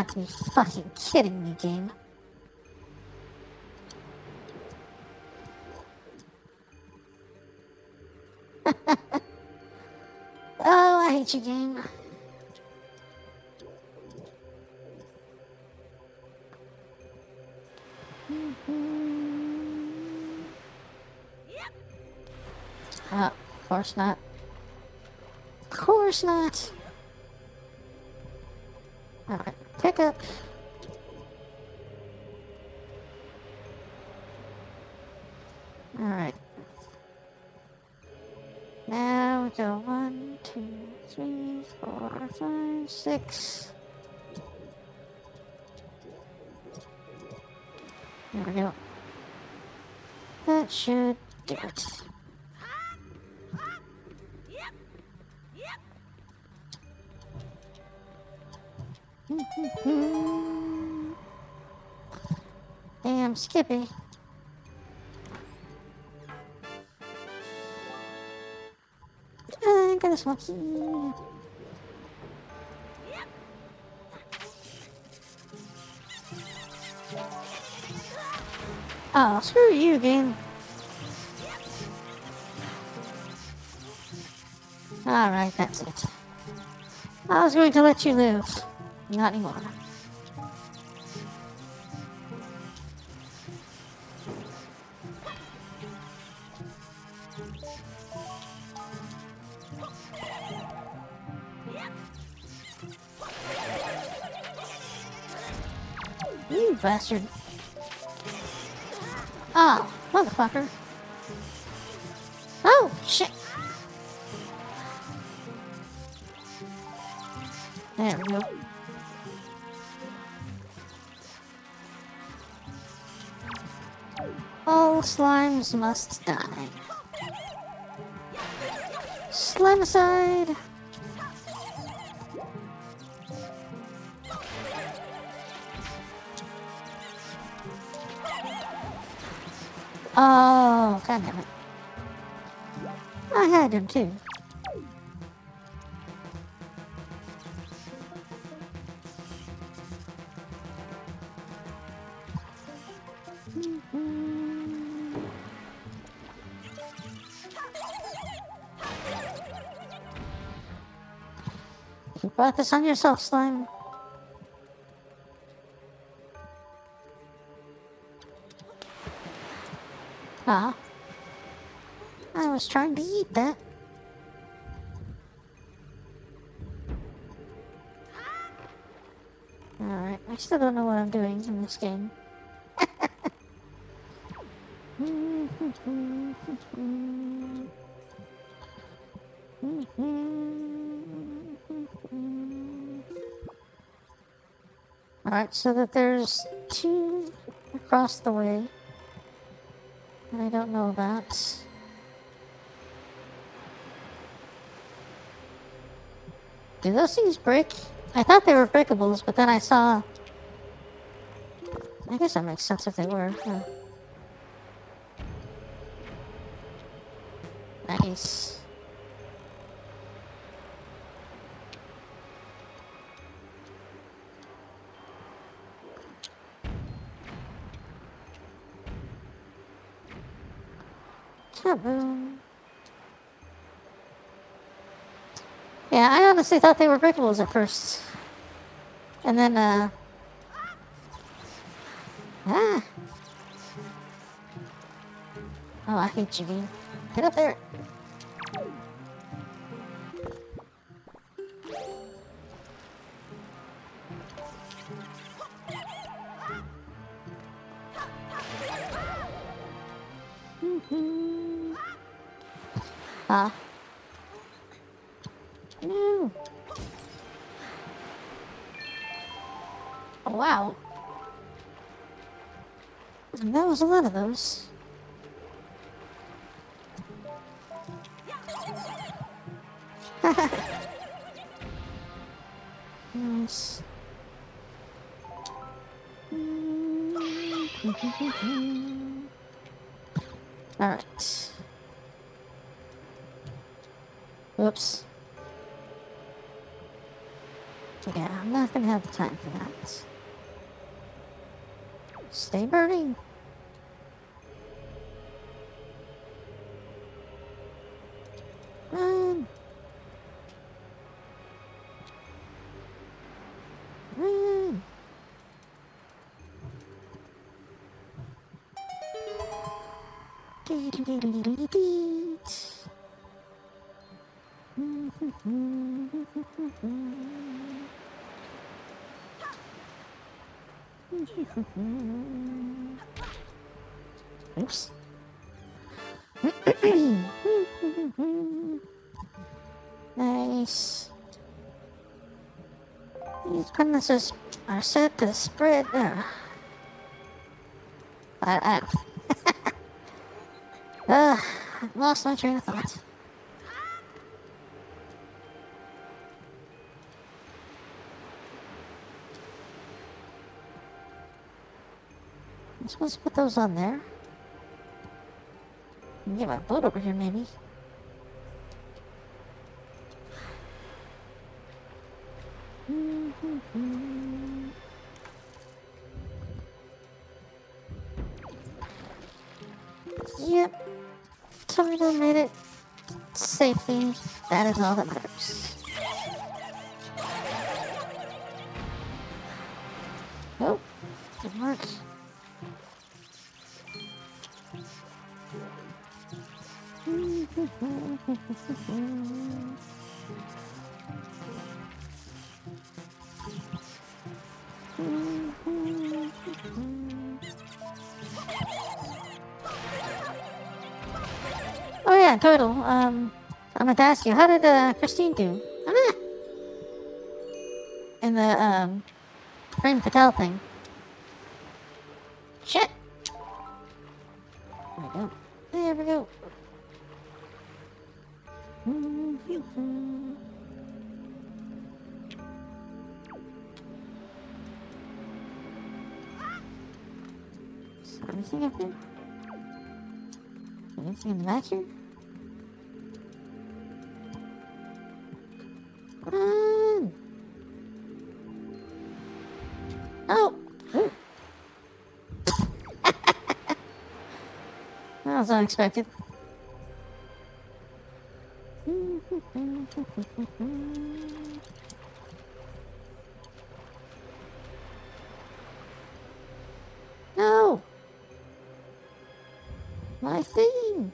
Got to be fucking kidding me, game. (laughs) oh, I hate you, game. Uh, of course not. Of course not. Skippy. I got a smoky. Oh, screw you, game. Alright, that's it. I was going to let you live. Not anymore. Bastard. Oh, motherfucker. Oh, shit. There we go. All slimes must die. Slime Oh, Brought this on yourself, slime. Still don't know what I'm doing in this game. Alright, so that there's two across the way. I don't know about. Do those things break? I thought they were breakables, but then I saw... I guess that makes sense if they were. Yeah. Nice. Yeah, I honestly thought they were breakables at first. And then, uh... Ah! Oh, I hate you, Bean. Get up there! Was a lot of those. (laughs) nice. Mm-hmm. Alright. Oops. Yeah, I'm not gonna have the time for that. Stay burning. These premises are set to spread. Uh, I, I, uh, (laughs) I lost my train of thought. I'm supposed to put those on there. Get my boat over here, maybe. Is all that matters. Meant to ask you, how did uh, Christine do? In the um, frame fatale thing. Shit. There we go. There we go. Is there anything up there? Anything in the back unexpected. (laughs) No! My thing!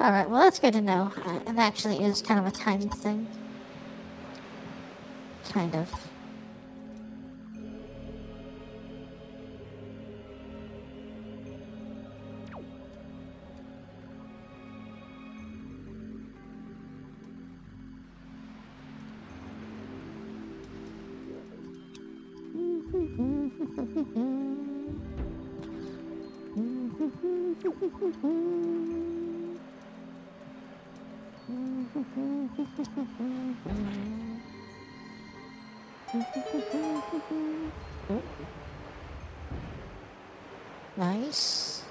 Alright, well that's good to know. Uh, it actually is kind of a tiny thing. Kind of. (laughs) Nice.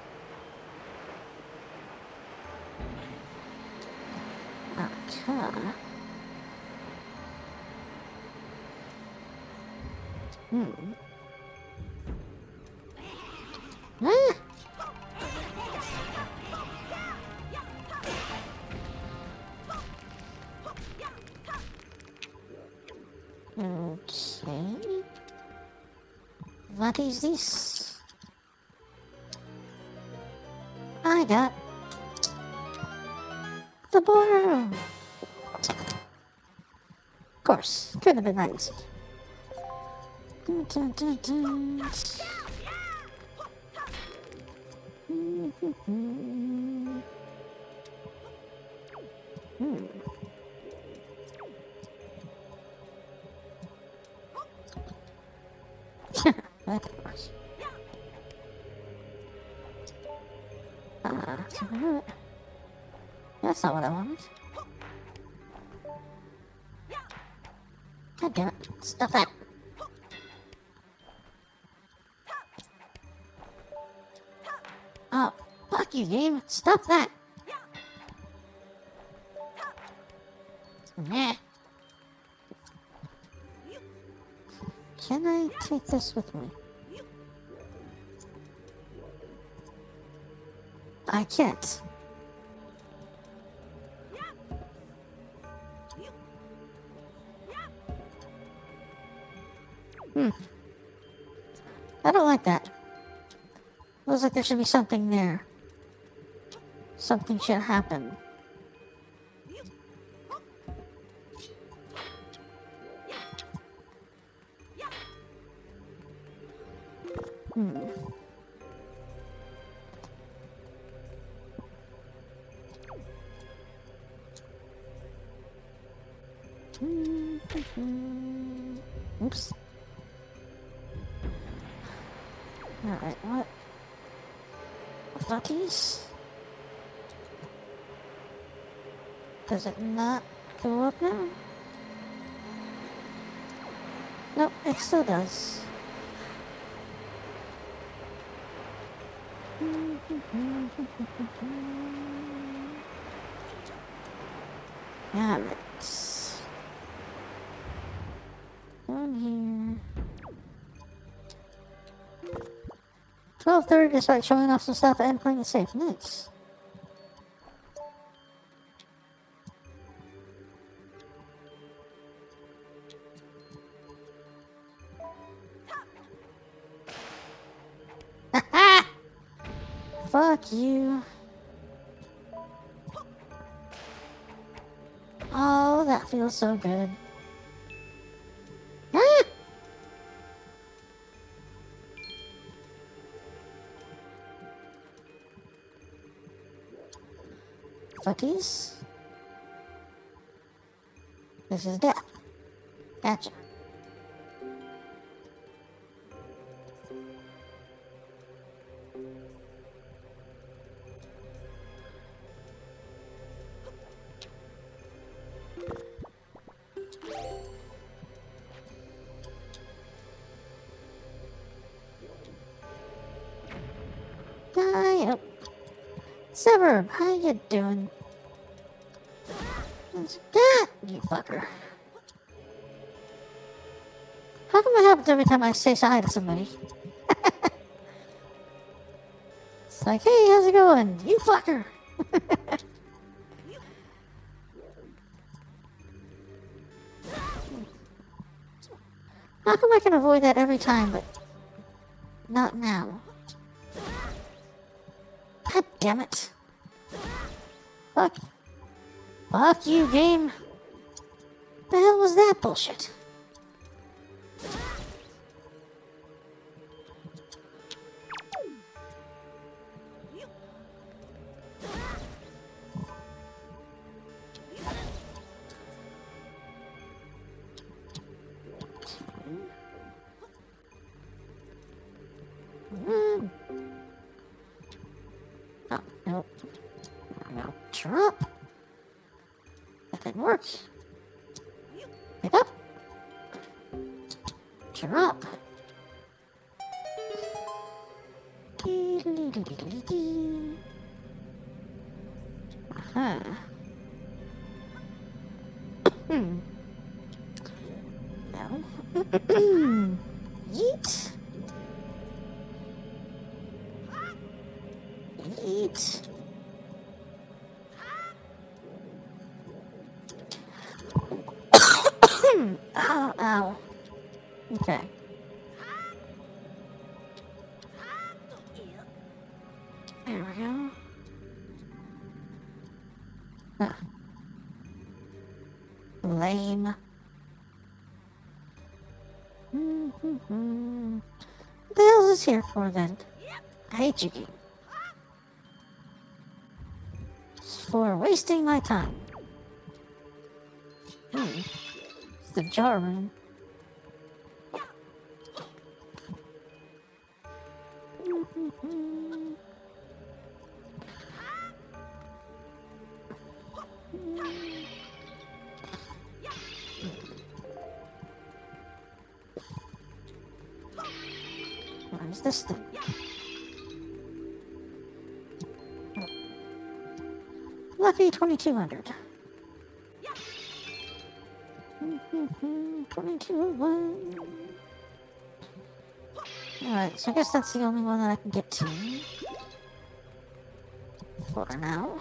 Okay. Hmm. What is this? I got the border. Of course, could have been nice. Oh, fuck you, game. Stop that. Can I take this with me? I can't. Looks like there should be something there. Something should happen. Does it not go up now? Nope, it still does. (laughs) Damn it. 12.30 to start showing off some stuff and playing it safe. Nice. (laughs) Fuck you. Oh, that feels so good. Fuckies. This is death. Gotcha. Hi, Sever, how you doing? Fucker? How come it happens every time I say hi to somebody? (laughs) it's like, hey, how's it going? You fucker! (laughs) How come I can avoid that every time, but not now? God damn it. Fuck. Fuck you, game. Bullshit? Oh, no. No. Drop. That didn't Huh. For then. I hate you, game. For wasting my time. Hmm. The jar room. 2200. 2200. Alright, so I guess that's the only one that I can get to. For now.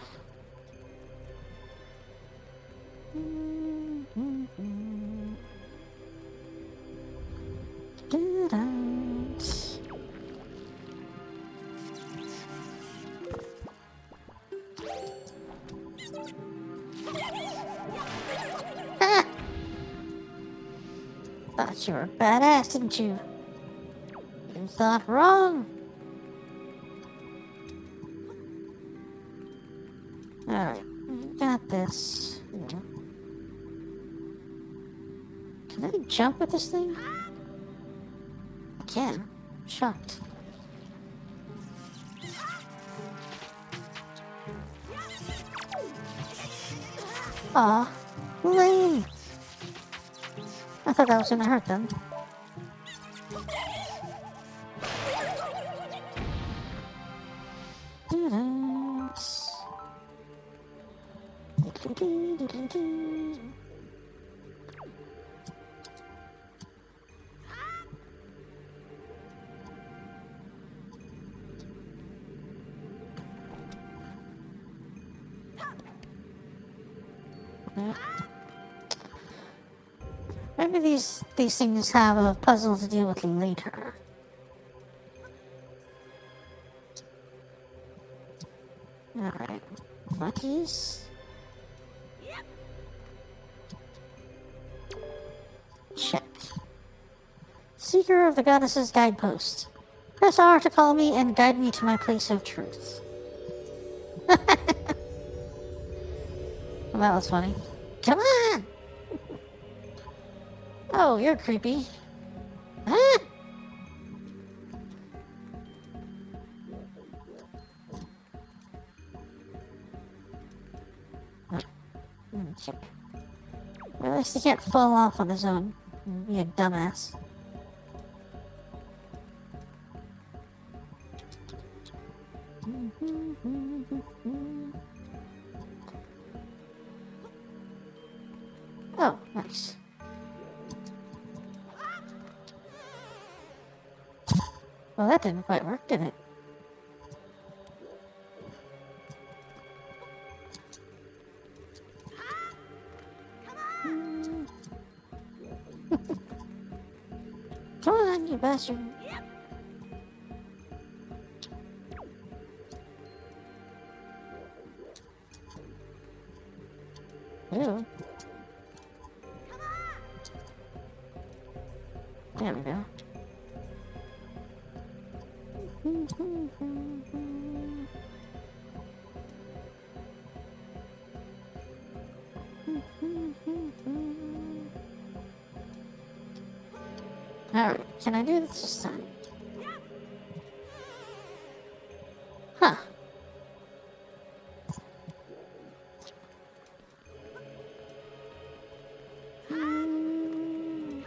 Didn't you? You thought wrong. Alright, got this. Can I jump with this thing? I can. Shocked. Aw, lame. I thought that was gonna hurt them. These things have a puzzle to deal with later. Alright. Luckies. Check. Seeker of the Goddess's Guidepost. Press R to call me and guide me to my place of truth. (laughs) well, that was funny. Oh, you're creepy. Huh? At least he can't fall off on his own. Be a dumbass. Come on, you bastard. Ew. Can I do this this? Huh. Hmm.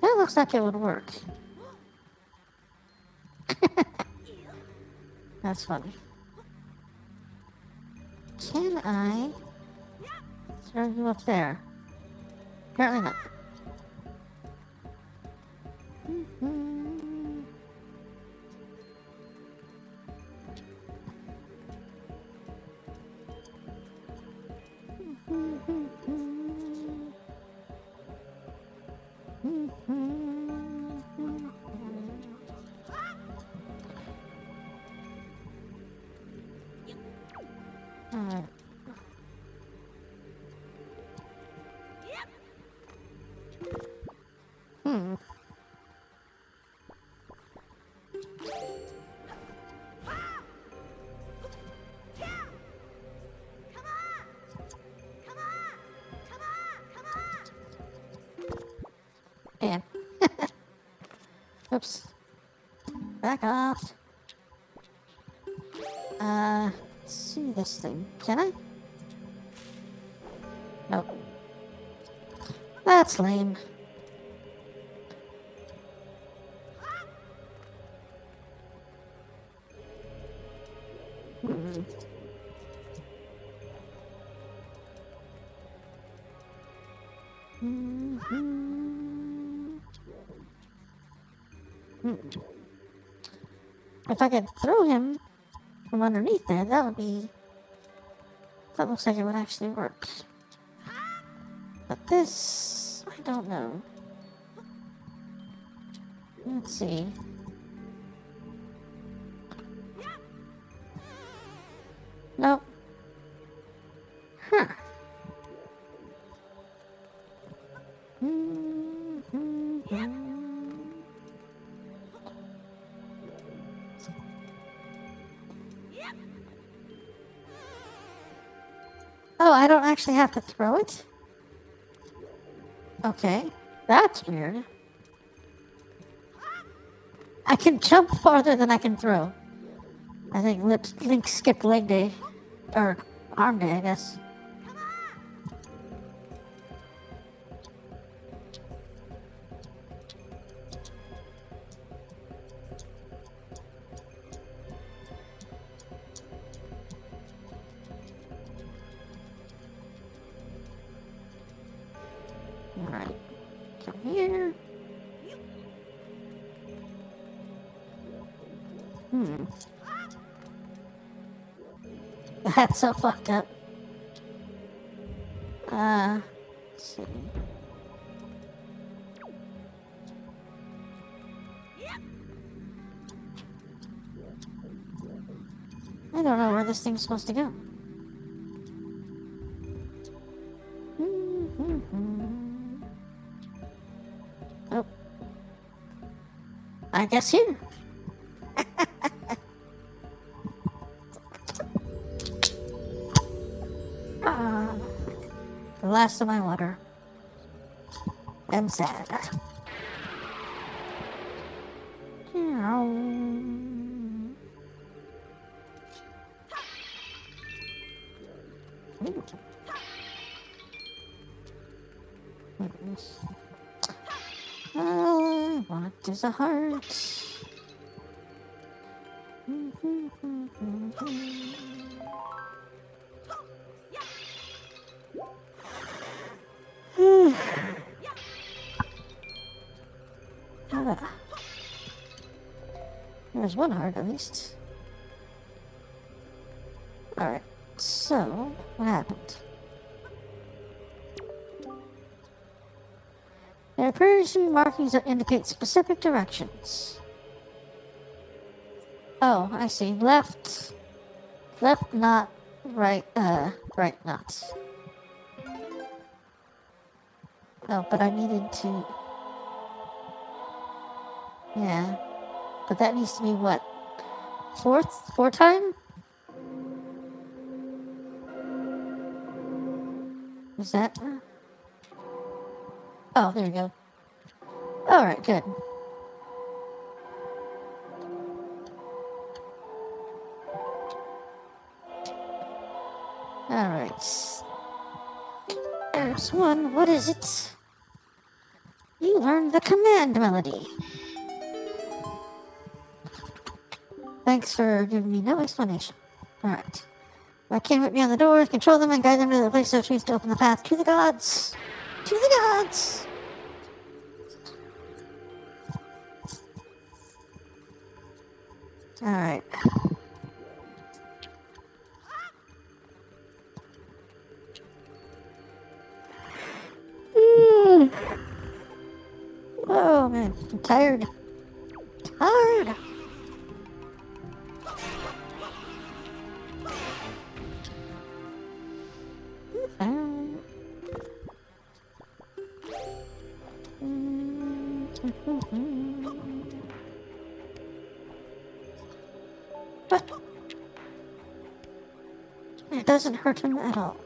That looks like it would work. (laughs) That's funny. Throw you up there? Apparently not. Back off. Uh, see this thing. Can I? Nope. That's lame. If I could throw him from underneath there, that would be... That looks like it would actually work. But this... I don't know. Let's see. Actually have to throw it? Okay, that's weird. I can jump farther than I can throw. I think Link skipped leg day. Or arm day, I guess. That's so fucked up. Uh, see. I don't know where this thing's supposed to go. Oh. I guess here. Last of my water. I'm sad. All I want is a heart. There's one heart at least. Alright, so, what happened? There are Persian markings that indicate specific directions. Oh, I see. Left, left not, right, uh, right not. Oh, but I needed to... Yeah. But that needs to be what? Fourth? Four time? Is that... Oh, there we go. Alright, good. Alright. There's one. What is it? You learned the command melody. Thanks for giving me no explanation. Alright. I can whip me on the doors, control them, and guide them to the place of choose to open the path to the gods. To the gods! Alright. Tired. Tired! But it doesn't hurt him at all.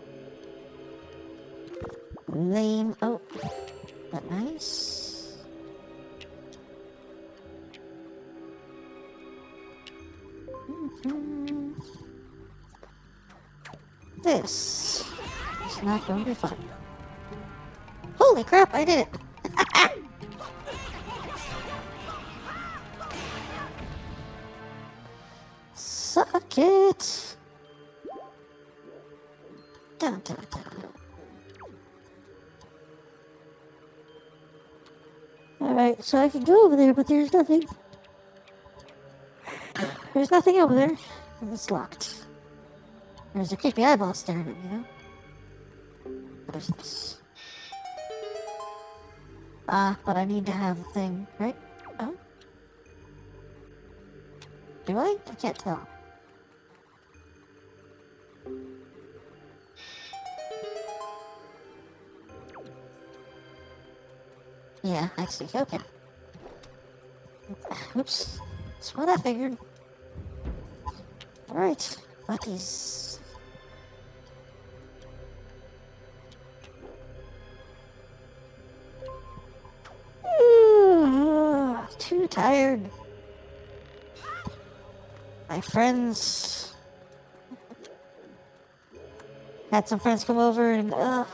Lame. Oh, that nice. Not going to be fun. Holy crap, I did it! (laughs) Suck it! Dun, dun, dun. Alright, so I can go over there, but there's nothing. There's nothing over there. It's locked. There's a creepy eyeball staring at me, though. What is this? Ah, but I need to have a thing, right? Oh? Do I? I can't tell. Yeah, I see. Okay. Oops. That's what I figured. Alright. Bucky's. Too tired. My friends. Had some friends come over and, uh.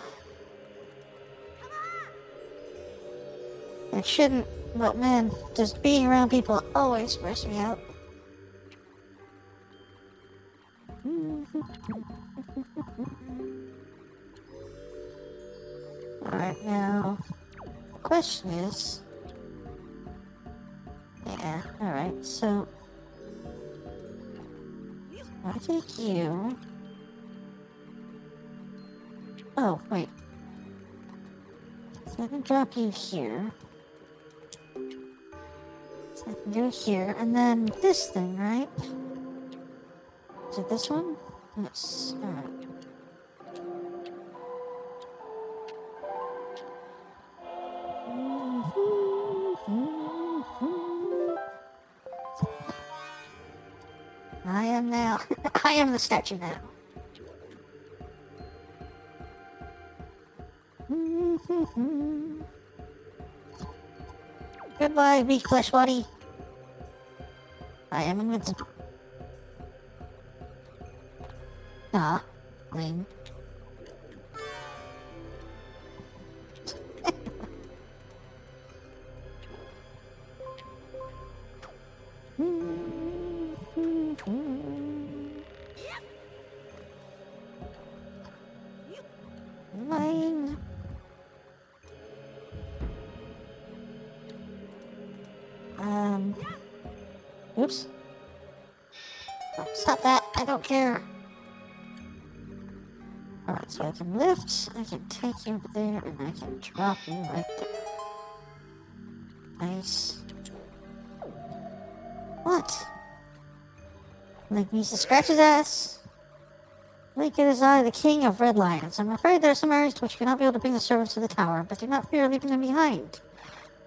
It shouldn't, but man, just being around people always wears me out. (laughs) Alright, now, the question is... you... Oh, wait. So I can drop you here. So I can go here, and then this thing, right? Is it this one? Yes, alright. Statue (laughs) now. Goodbye, weak flesh body. I am invincible. Ah, lame. (laughs) (laughs) Um. Oops. Stop that. I don't care. Alright, so I can lift, I can take you there, and I can drop you right there. Nice. What? Link needs to scratch his ass. It is I, the king of red lions. I'm afraid there are some areas to which you cannot be able to bring the servants to the tower, but do not fear leaving them behind.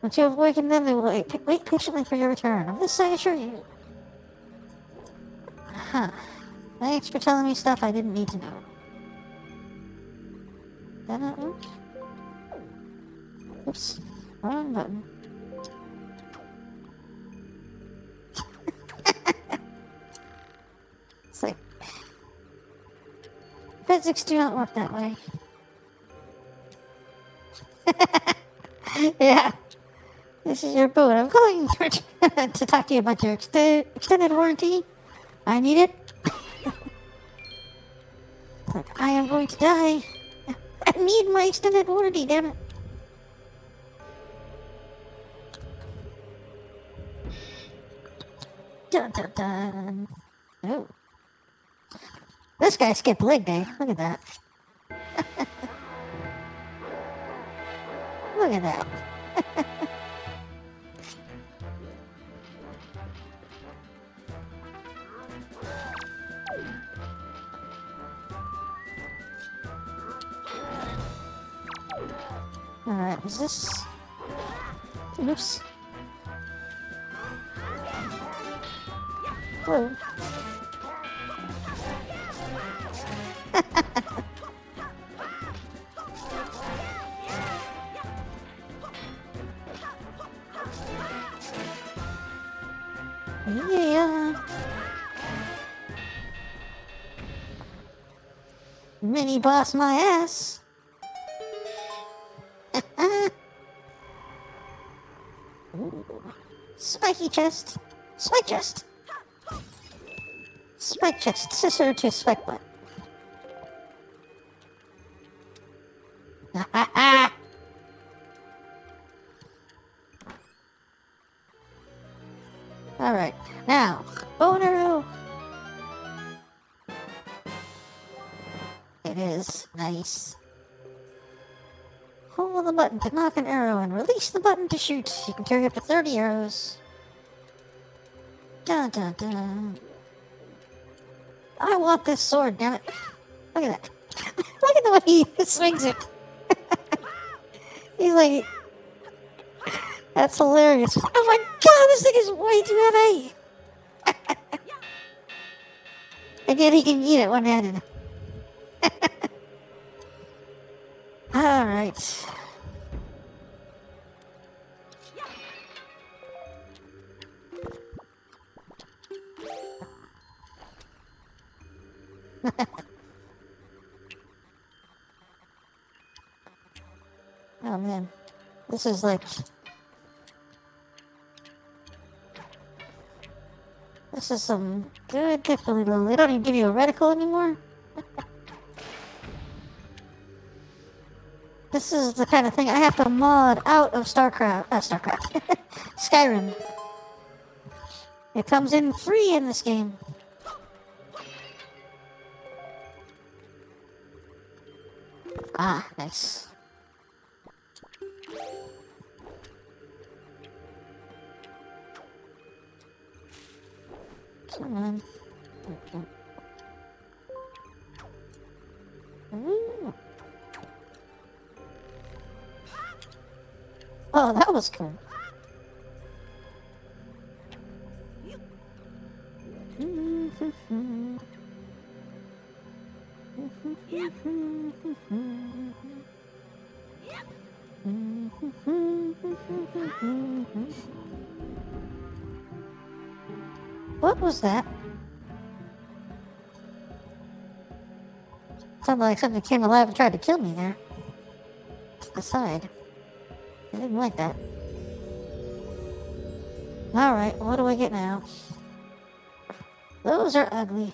Once you have awakened them, they will wait, wait patiently for your return. Of this I assure you. Huh. Thanks for telling me stuff I didn't need to know. Work? Uh, oops. Wrong button. Physics do not work that way. (laughs) yeah. This is your boot. I'm calling (laughs) to talk to you about your extended warranty. I need it. (laughs) I am going to die. I need my extended warranty, damn it. Dun dun dun. Oh. This guy skipped leg day. Look at that. Look at that. Alright, is this... Oops. Whoa. Yeah. mini boss my ass. (laughs) Spiky chest. Spike chest. Spike chest. Scissor to spike butt. (laughs) Alright, now, arrow. It is nice. Hold the button to nock an arrow and release the button to shoot. You can carry up to 30 arrows. Dun dun dun. I want this sword, damn it. Look at that. (laughs) Look at the way he swings it. He's like... That's hilarious. Oh my god, this thing is way too heavy! (laughs) and yet he can eat it one-handed. (laughs) Alright. (laughs) oh man, this is like this is some good difficulty. They don't even give you a reticle anymore. (laughs) this is the kind of thing I have to mod out of StarCraft. Uh, StarCraft, (laughs) Skyrim. It comes in free in this game. Ah, nice. Oh, that was cool. Was that? Sounded like something came alive and tried to kill me there. To the side. I didn't like that. Alright, what do I get now? Those are ugly.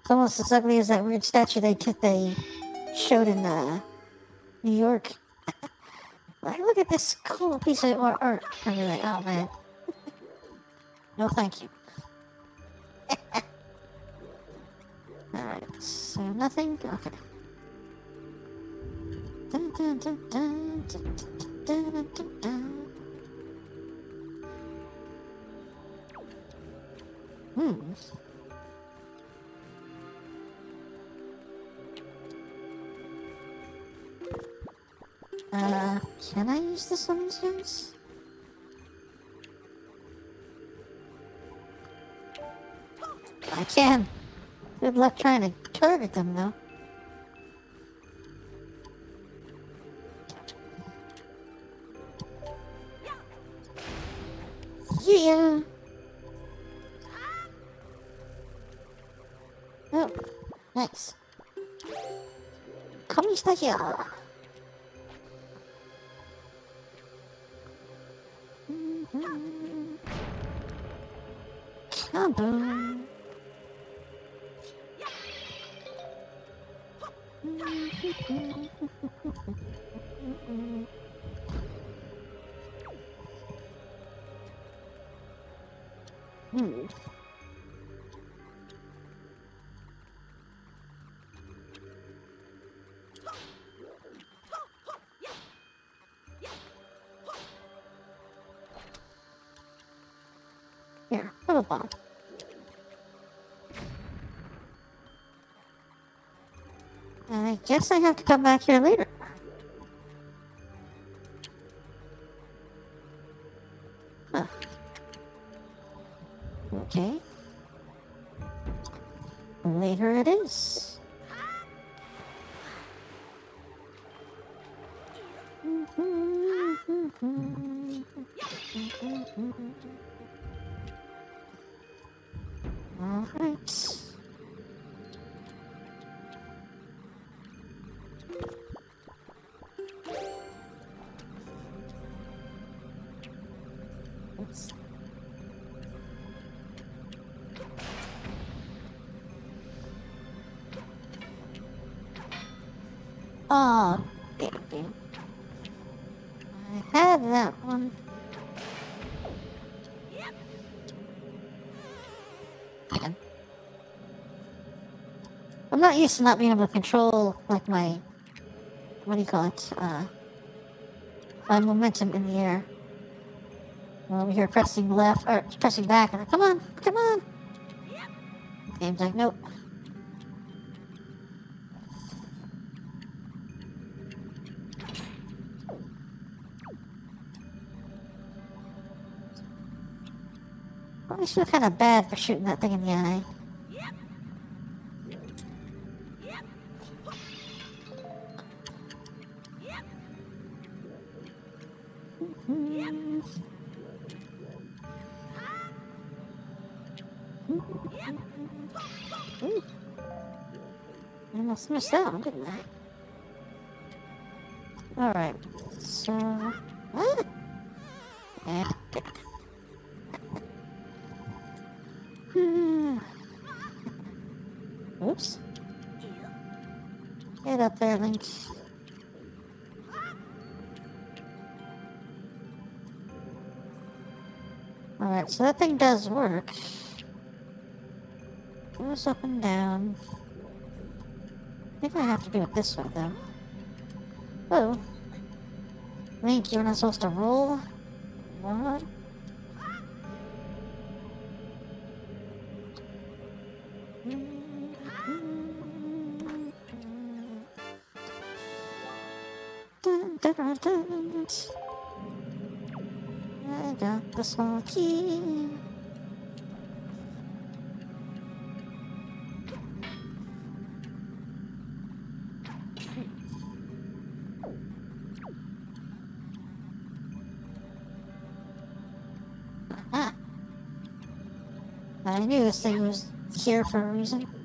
It's almost as ugly as that weird statue they took they showed in uh, New York. (laughs) like, look at this cool piece of art. You're like, oh man. No thank you. (laughs) Alright, so nothing? Okay. Dun, dun, dun, Hmm. Uh, can I use the summon stones? I can. Good luck trying to target them, though. Yeah. Oh, nice. 紙下じゃ。 Guess I have to come back here later. Not used to not being able to control, like, my... What do you call it? Uh, my momentum in the air. I'm over here pressing left, or pressing back, and I'm, come on, come on! Game's like, nope. I feel kind of bad for shooting that thing in the eye. Missed that didn't I? Alright, so... Ah! Yeah. Hmm. Oops. Get up there, Link. Alright, so that thing does work. Goes up and down. I think I have to do it this way, though. Oh. Link, you're not supposed to roll? What? (laughs) I got the small key. This thing was here for a reason.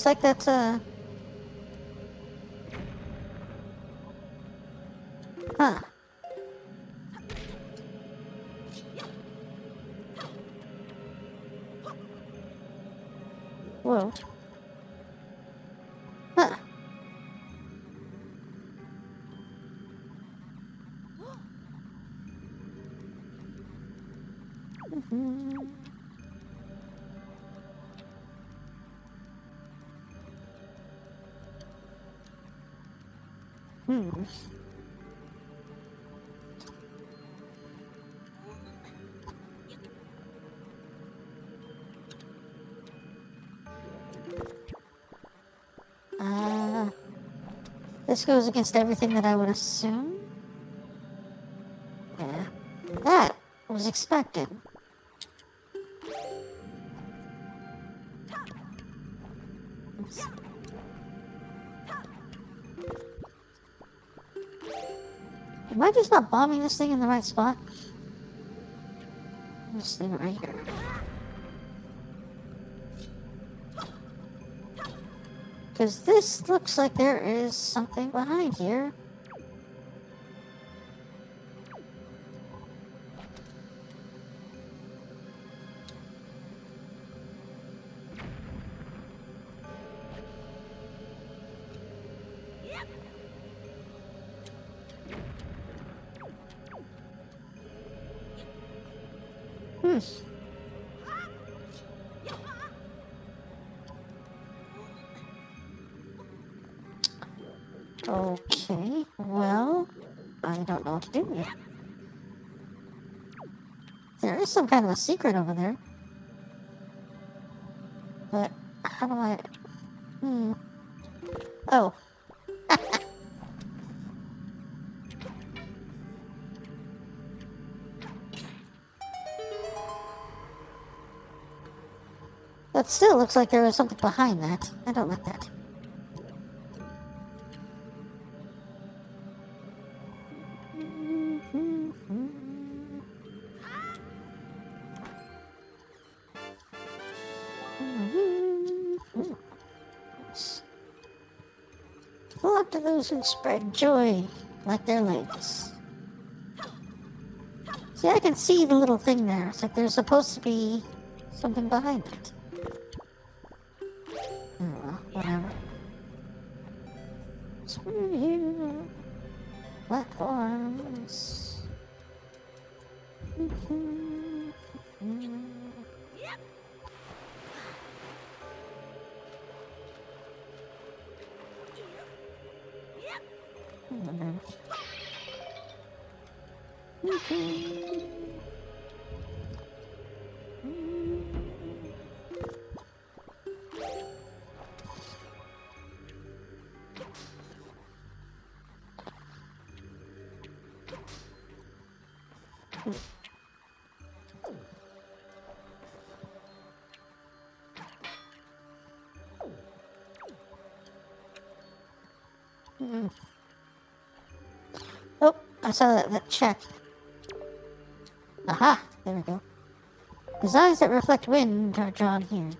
Looks like that's uh this goes against everything that I would assume. Yeah, that was expected. Am I just not bombing this thing in the right spot? This thing right here. Because this looks like there is something behind here. Kind of a secret over there. But how do I... Hmm. Oh. (laughs) That still looks like there was something behind that. I don't like that. Spread joy like their legs. See, I can see the little thing there. It's like there's supposed to be something behind it. Oh, whatever. Screw you. Platforms. That, that check. Aha, there we go. Eyes that reflect wind are drawn here.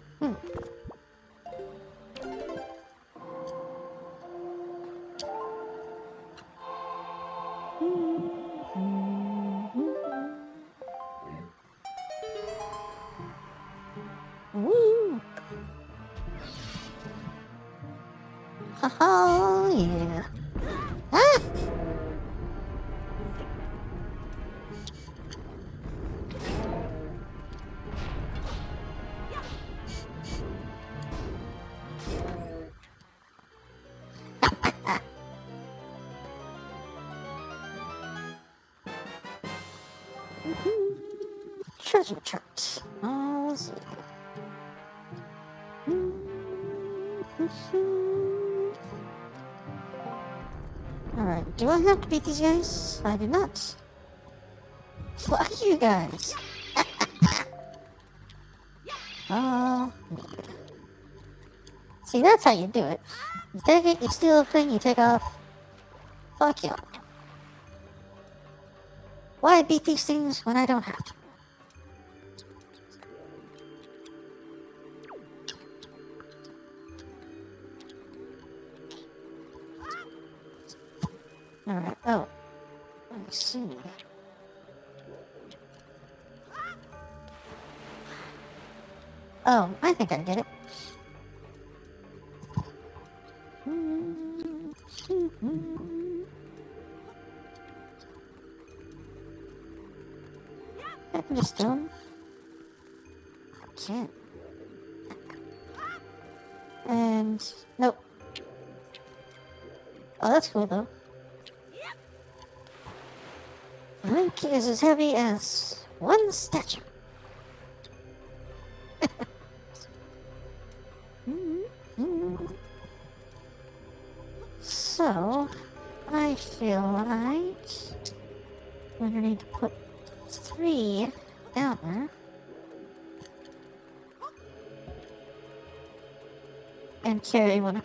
Have beat these guys? I do not. Fuck you guys. (laughs) Oh. See, that's how you do it. You take it, you steal a thing, you take off. Fuck you. Why beat these things when I don't have to? Think I get it. I can just do them. I can't. And, nope. Oh, that's cool though. Link is as heavy as one statue.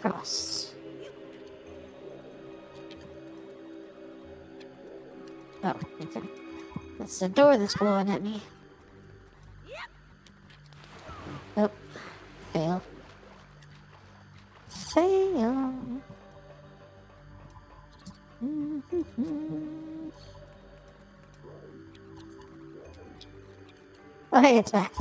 Across. Oh. That's the door that's blowing at me. Oh, fail. Fail. Oh, hey, it's back.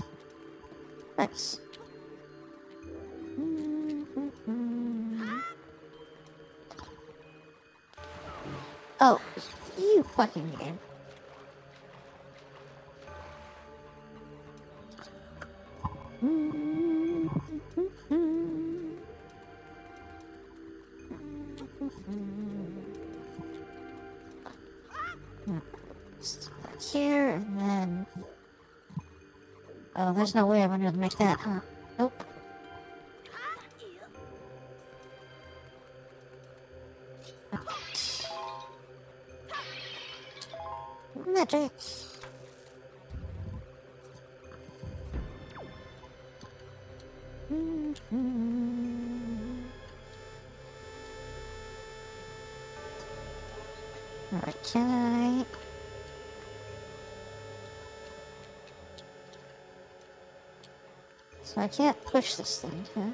There's no way I'm gonna make that, huh? Nope. Magic. Can I... So I can't push this thing, huh?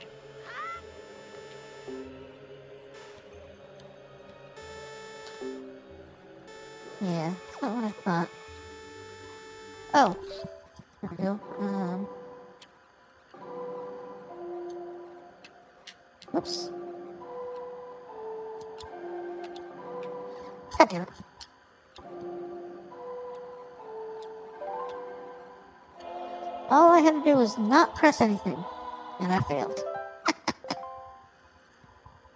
Yeah, that's not what I thought. Oh. There we go. Um... Whoops. God damn it. To do was not press anything, and I failed. (laughs)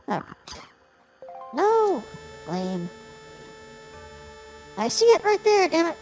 oh. No! Lame. I see it right there, damn it.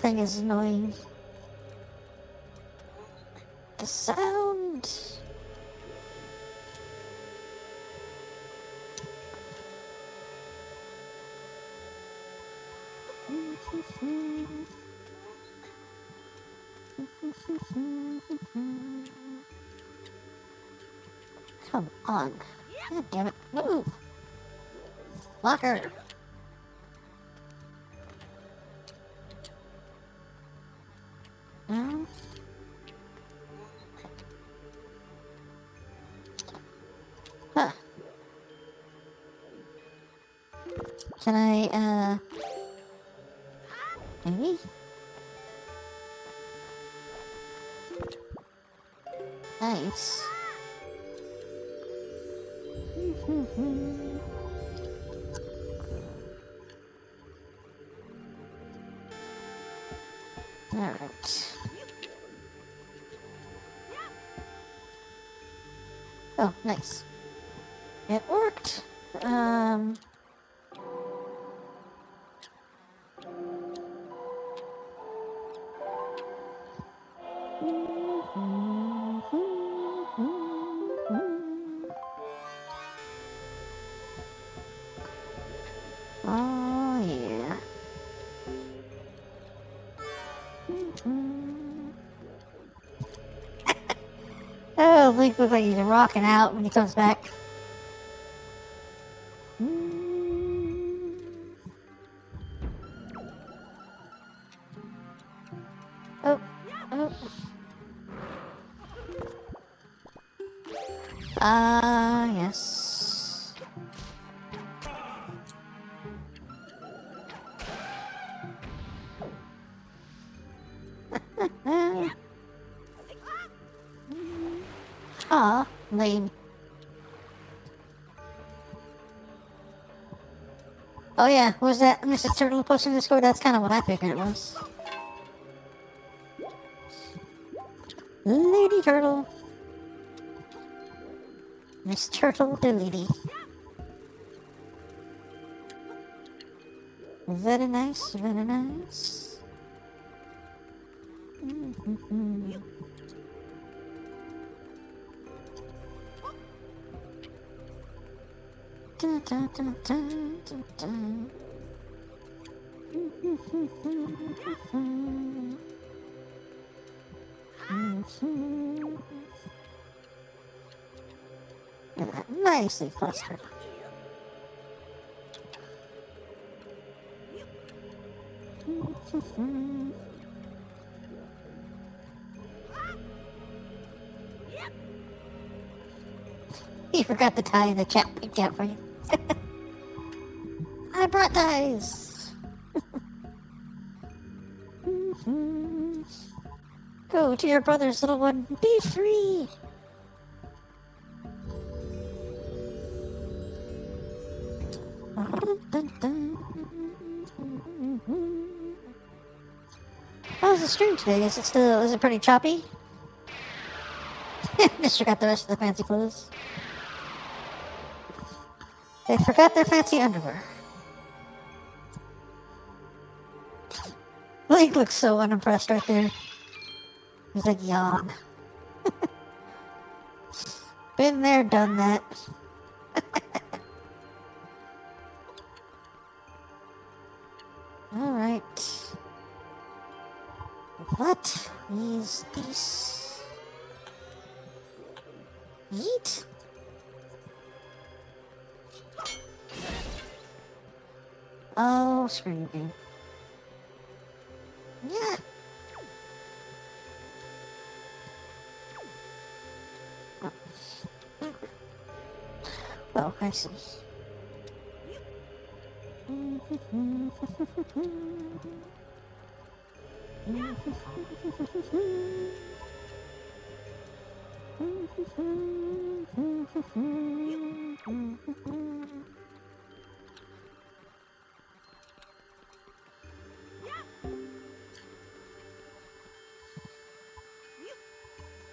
Thing is annoying. The sound. Come on. God damn it. Move. Locker. Nice. Link looks like he's rocking out when he comes back. Oh yeah, was that Mrs. Turtle posting the score? That's kind of what I figured it was. Lady Turtle. Miss Turtle the lady. Very nice, very nice. Clustered. (laughs) you forgot the tie the chat picked out for you. (laughs) I brought ties. (laughs) Go to your brother's little one. Be free. How's the stream today? Is it still, is it pretty choppy? (laughs) Mister got the rest of the fancy clothes. They forgot their fancy underwear. (laughs) Link looks so unimpressed right there. He's like, yawn. (laughs) Been there, done that. Is this? Eat? Oh, screw you. Yeah. Oh, I see. (laughs)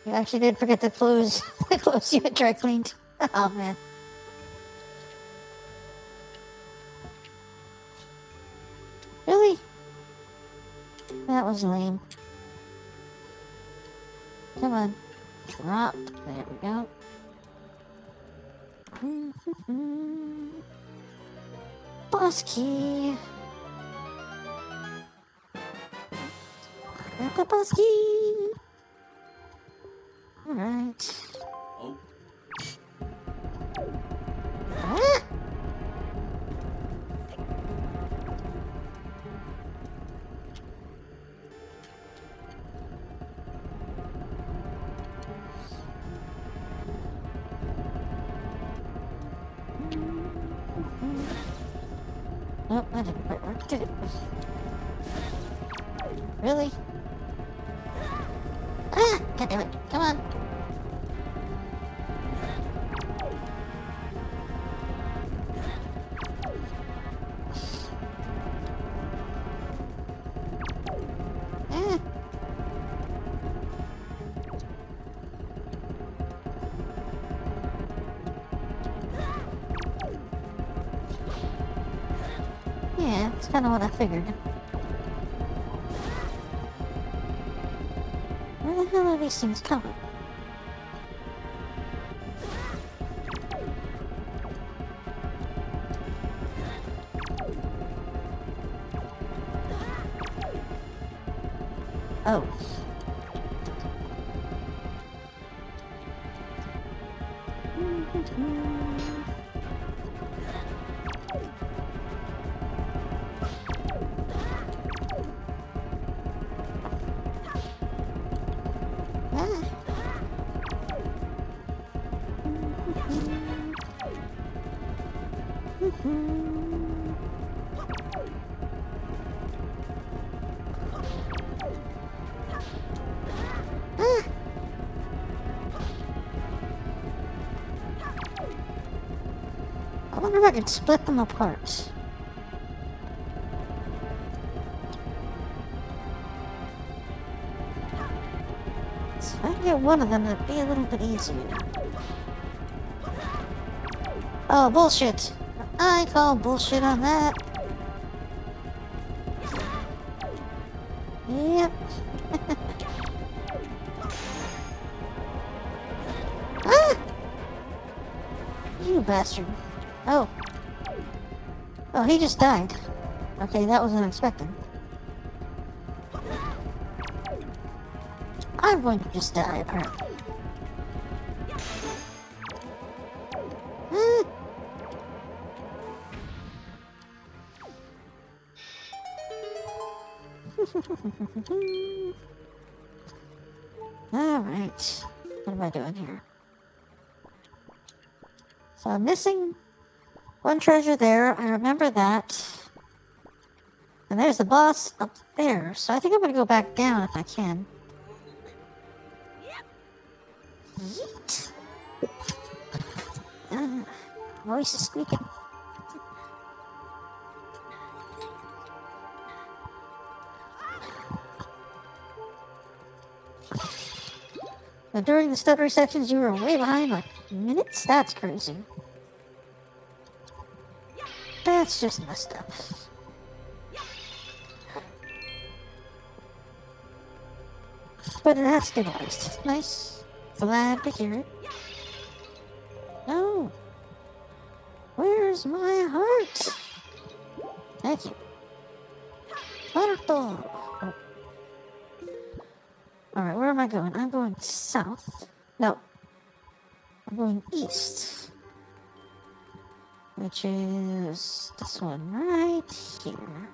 You actually did forget the clothes, (laughs) the clothes you had dry cleaned. (laughs) Oh man. Was lame. Come on. Drop. There we go. (laughs) Boss key. Boss key. Kind of what I figured. Where the hell are these things coming? Could split them apart. So I get one of them, it'd be a little bit easier. Oh, bullshit. I call bullshit on that. He just died. Okay, that was unexpected. I'm going to just die, apparently. (laughs) Alright. What am I doing here? So I'm missing one treasure there. I remember that. And there's the boss up there. So I think I'm to go back down if I can. Yeet. Uh, voice is squeaking. Now, during the stuttery sections, you were way behind like minutes? That's crazy. That's just messed up. But it has stabilized. Nice. Glad to hear it. No. Where's my heart? Thank you. Alright, where am I going? I'm going south. No. I'm going east. Which is this one right here.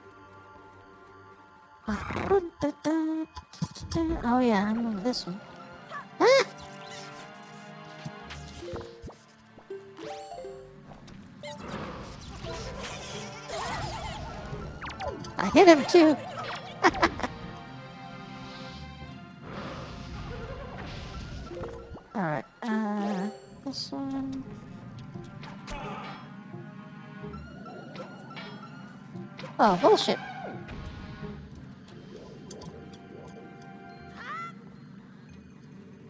Oh yeah, I remember this one. Ah! I hit him too. (laughs) Alright, uh, this one. Oh, bullshit.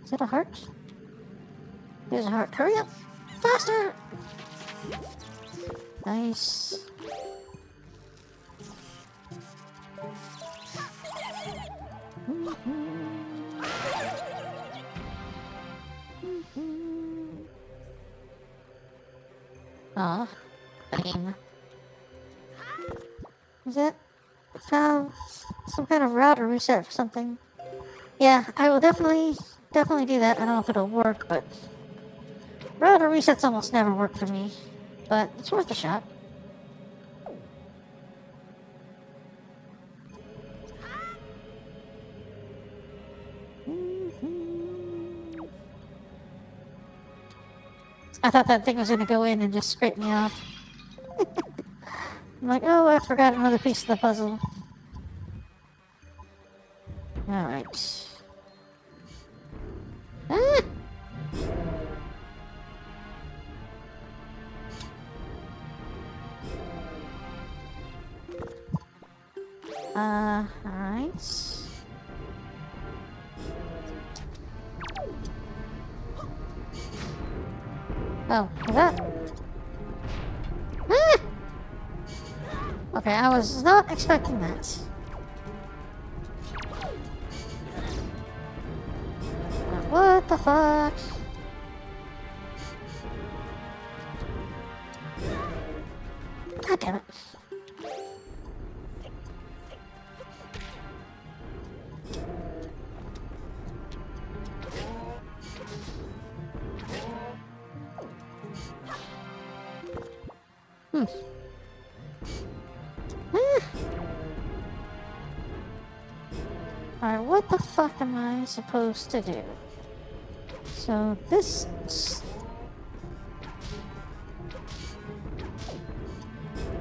Is that a heart? There's a heart. Hurry up! Faster! Nice. Ah, game. Is it? Found some kind of router reset for something. Yeah, I will definitely, definitely do that. I don't know if it'll work, but router resets almost never work for me. But it's worth a shot. I thought that thing was gonna go in and just scrape me off. (laughs) I'm like, oh, I forgot another piece of the puzzle. Alright. Ah! Uh, alright. Oh, is that? Ah! Okay, I was not expecting that. What the fuck? God damn it. Hmm. Alright, what the fuck am I supposed to do? So this...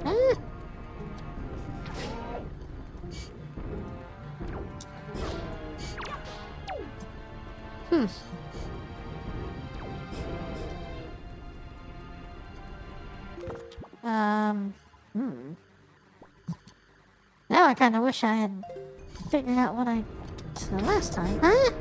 Ah. Hmm. Um, hmm. Now I kind of wish I had figured out what I did the last time. Huh?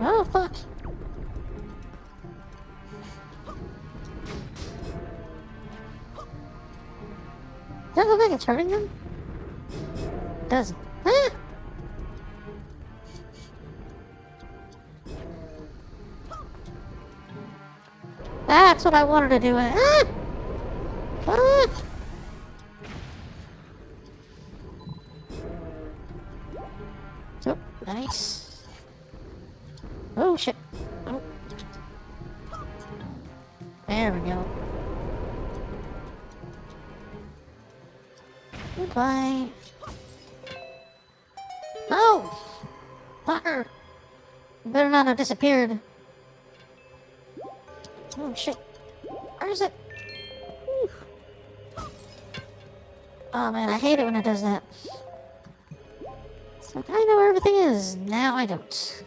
Oh, fuck. Does hurting them? doesn't. That's what I wanted to do. Ah! Ah! So, nice. Oh, shit. Oh. There we go. Goodbye. No! Fucker! Better not have disappeared. Is it? Whew. Oh man, I hate it when it does that. It's like, I know where everything is. Now I don't.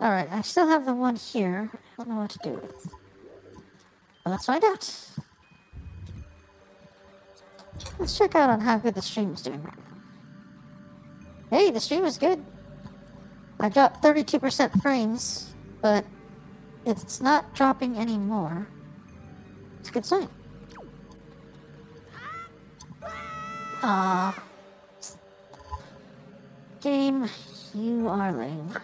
Alright, I still have the one here. I don't know what to do with. Well, let's find out. Let's check out on how good the stream is doing right now. Hey, the stream is good. I dropped 32% frames, but it's not dropping anymore. It's a good sign. Ah. Game, you are lame.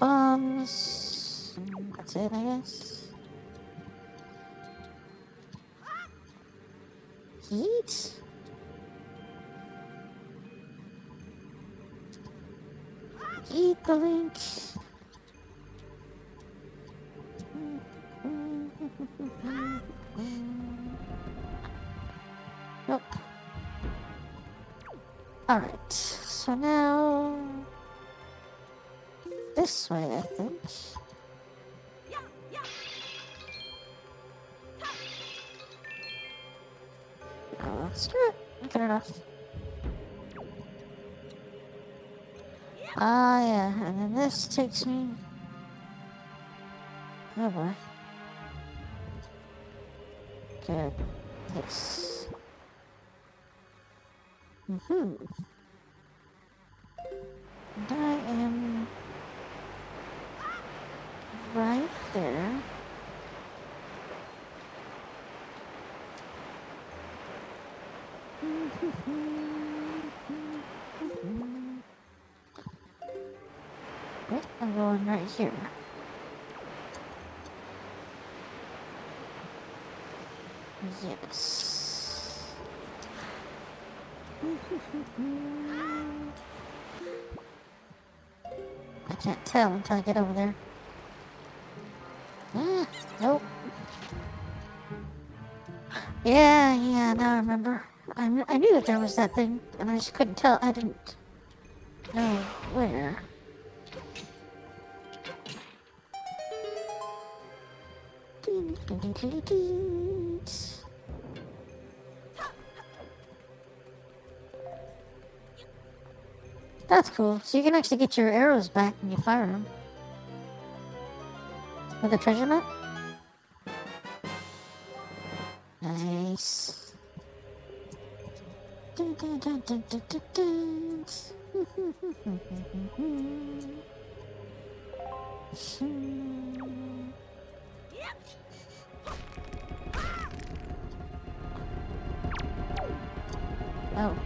Bombs. That's it, I guess. Heat? Eat the link. Nope. Alright, so now... This way, I think. Oh, do it. Good enough. Ah, yeah, and then this takes me... Oh boy. Good. This. Mm-hmm. And I am... Right there. I'm going right here. Yes. (laughs) I can't tell until I get over there. Ah, nope. Yeah, yeah, now I remember. I, I knew that there was that thing, and I just couldn't tell. I didn't know where. That's cool. So you can actually get your arrows back when you fire them. With a treasure map? Nice. (laughs) Oh.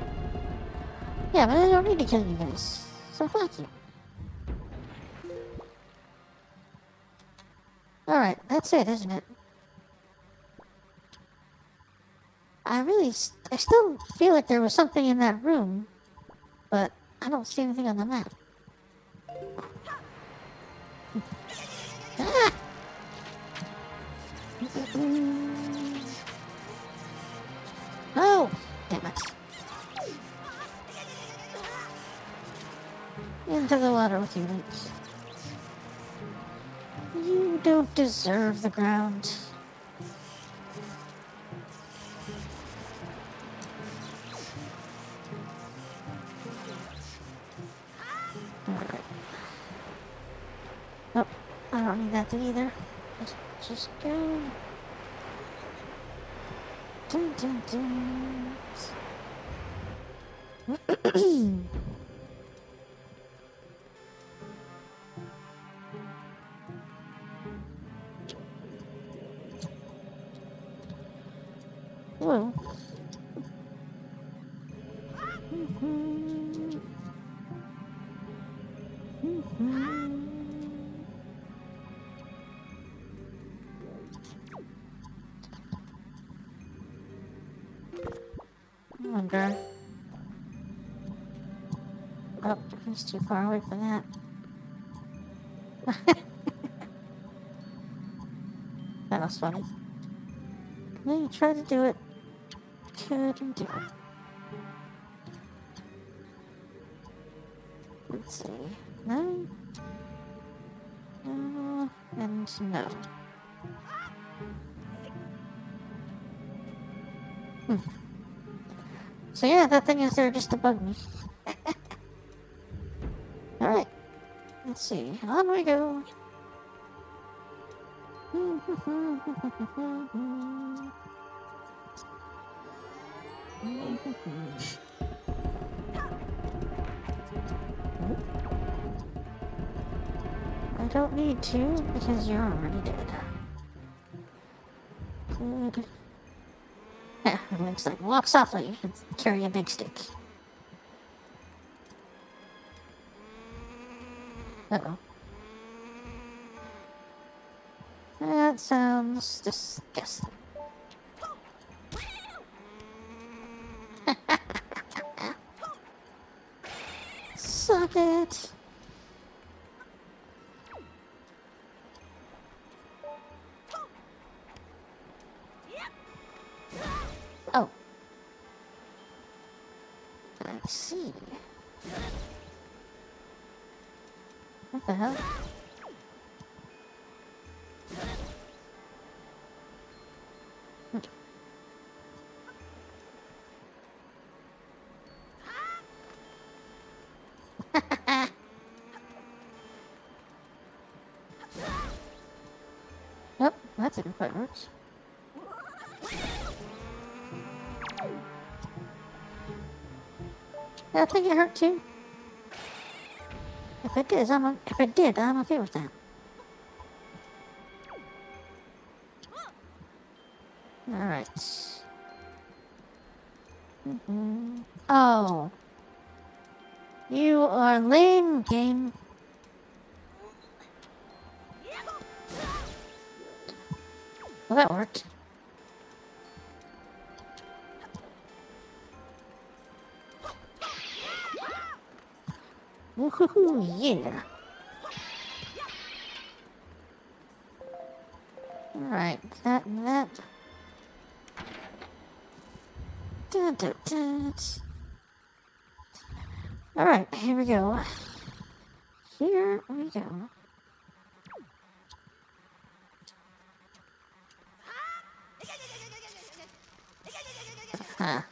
Yeah, but I don't need to kill you guys. So fuck you. Alright, that's it, isn't it? I really, s- I still feel like there was something in that room, but I don't see anything on the map. Ah! (laughs) Oh, Into the water with you. You don't deserve the ground. Nope, I don't need that either. Let's just go. Dun, dun, dun. (clears throat) He's too far away from that. (laughs) that was funny. Then you tried to do it. Couldn't do it. Let's see. No. No. And no. Hmm. So yeah, that thing is there just to bug me. See. On we go. I don't need to because you're already dead. Good. Yeah, (laughs) it looks like walk softly and carry a big stick. The hell? (laughs) oh, that didn't quite work. I think it hurt too if it did i'm dieta siamo 50. Alright, here we go. Here we go. Huh.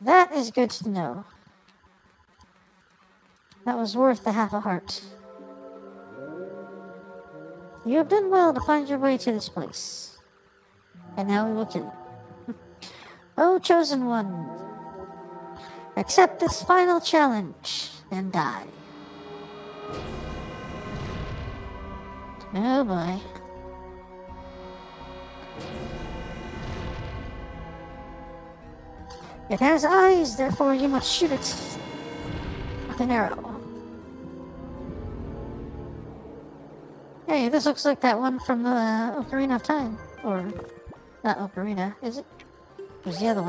That is good to know. That was worth the half a heart. You have done well to find your way to this place. And now we will kill you. Oh, chosen one. Accept this final challenge and die. Oh boy. It has eyes, therefore you must shoot it with an arrow. Hey, this looks like that one from the Ocarina of Time. Or, not Ocarina, is it? Who's the other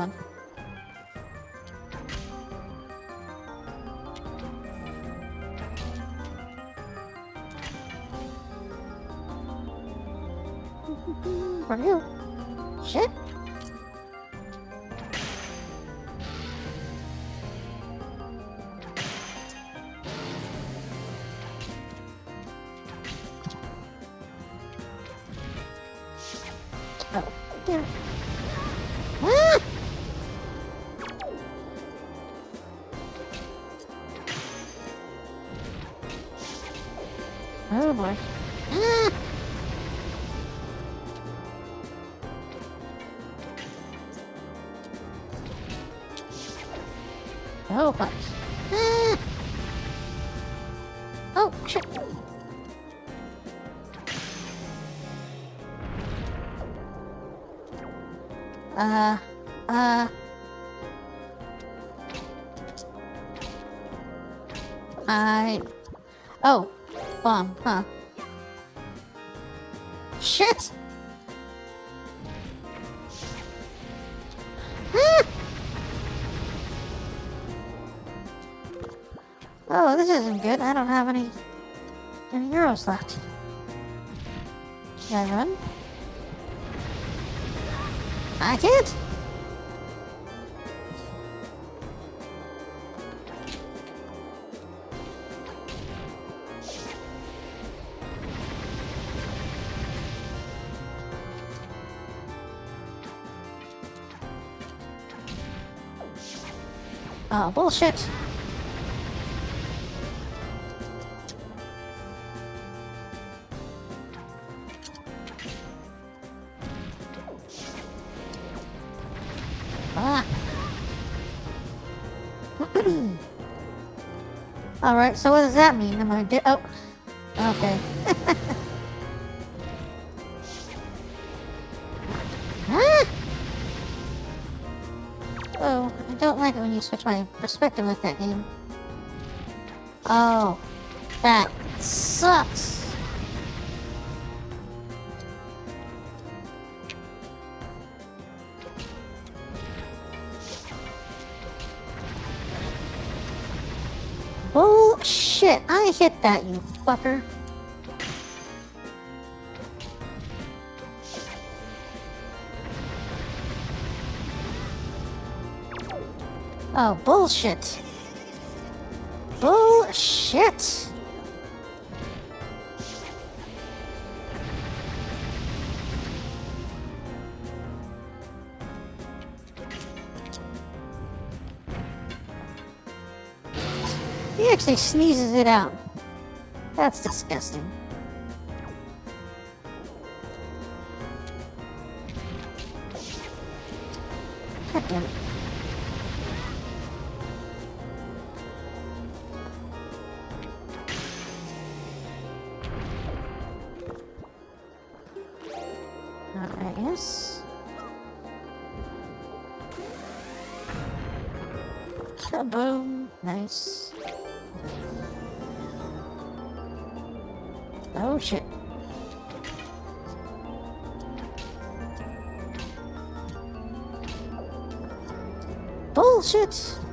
Uh, Oh, bullshit. Ah. (clears throat) Alright, so what does that mean? Am I di- oh. Switch my perspective with that game. Oh, that sucks. Bullshit, I hit that, you fucker. Oh, bullshit. Bullshit. He actually sneezes it out. That's disgusting. God damn it. Shit. Bullshit!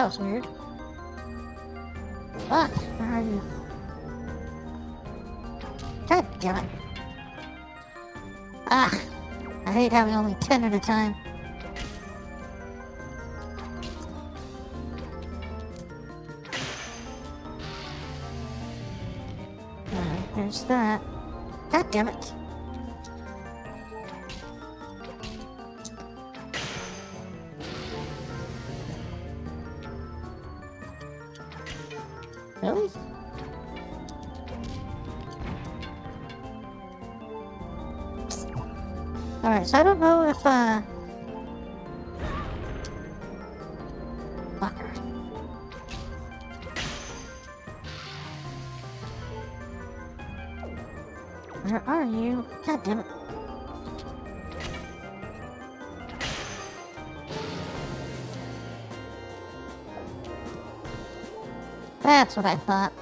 That was weird. Fuck, where are you? God damn it. Ah, I hate having only 10 at a time. Alright, there's that. God damn it. So I don't know if, uh... Fucker. Where are you? God damn it. That's what I thought.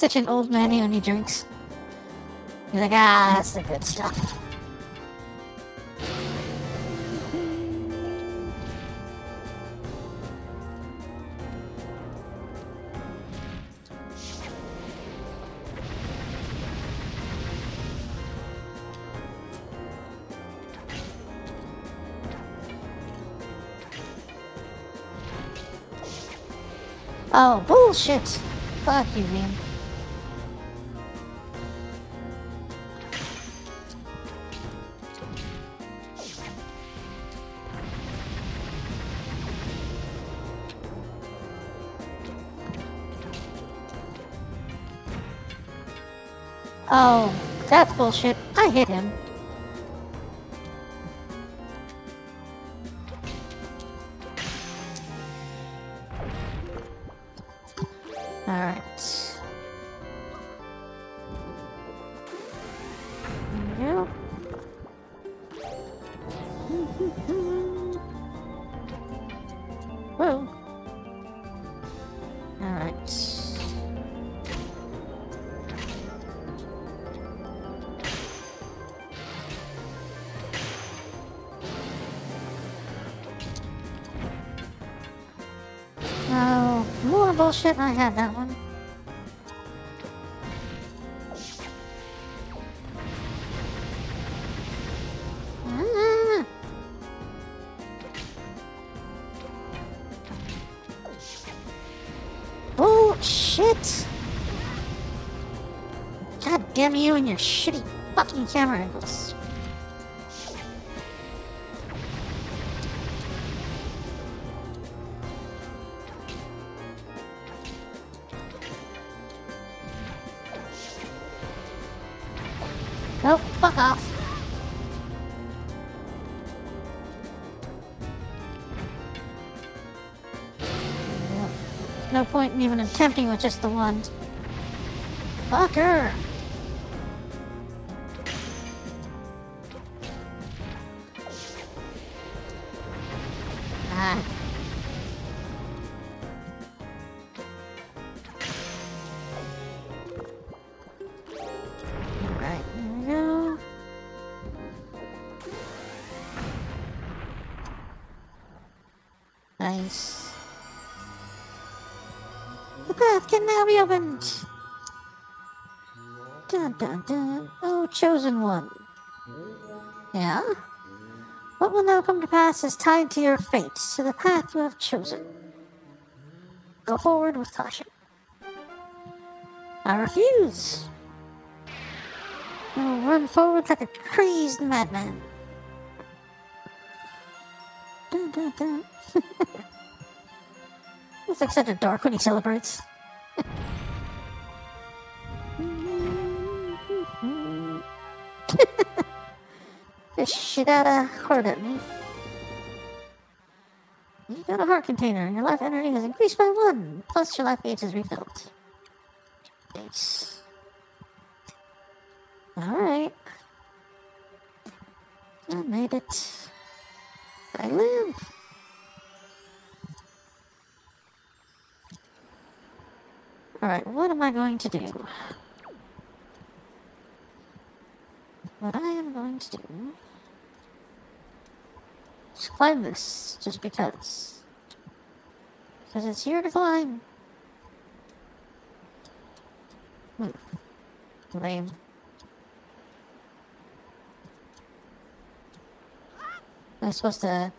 such an old man who only drinks. He's like, ah, that's the good stuff. Oh, bullshit! Fuck you, man. Oh, that's bullshit. I hit him. Nope, fuck off. No point in even attempting with just the one. Fucker! What will now come to pass is tied to your fate, to the path you have chosen. Go forward with caution. I refuse. I will run forward like a crazed madman. Dun, dun, dun. (laughs) Looks like such a dark when he celebrates. (laughs) Fish shit out a heart at me. Got a heart container, and your life energy has increased by one, plus your life gauge is refilled. Nice. Alright. I made it. I live. Alright, what am I going to do? What I am going to do is climb this, just because. Because it's here to climb. Hmm. Lame. Am I supposed to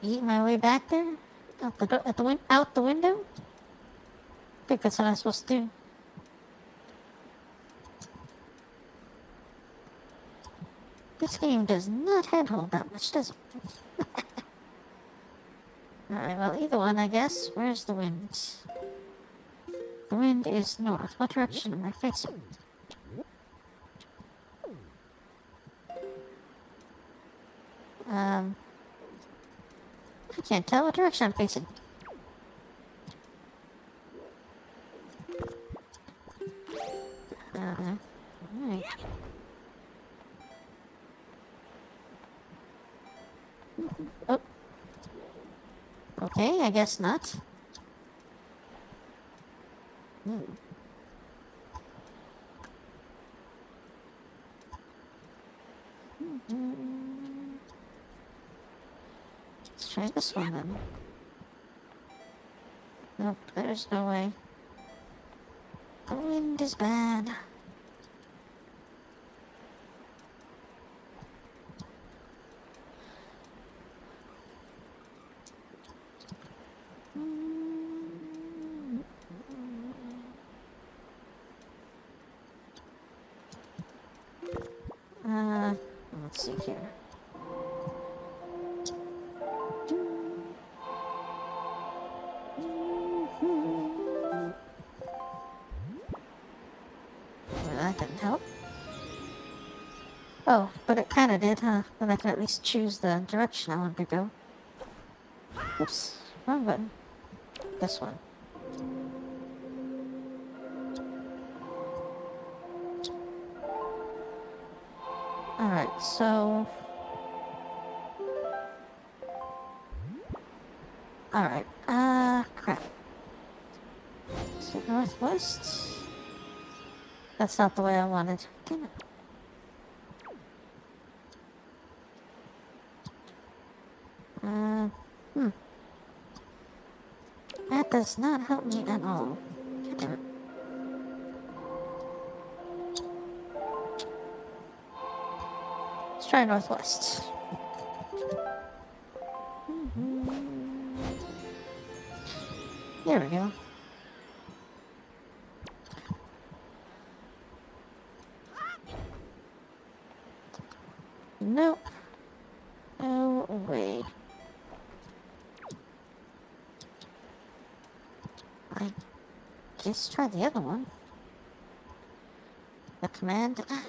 eat my way back there? Out the, at the win- out the window? I think that's what I'm supposed to do. This game does not handhold that much, does it? (laughs) Alright, well, either one, I guess. Where's the wind? The wind is north. What direction am I facing? Um, I can't tell what direction I'm facing. Uh, alright. Oh. Okay, I guess not. Hmm. Let's try this one then. Nope, there's no way. The wind is bad. But did, huh? Then I can at least choose the direction I want to go. Oops, wrong button. This one. Alright, so... Alright, uh, crap. So northwest? That's not the way I wanted. Damn it. Uh, hmm. That does not help me at all. Let's try northwest. There we go. Guess try the other one. The command. Ah.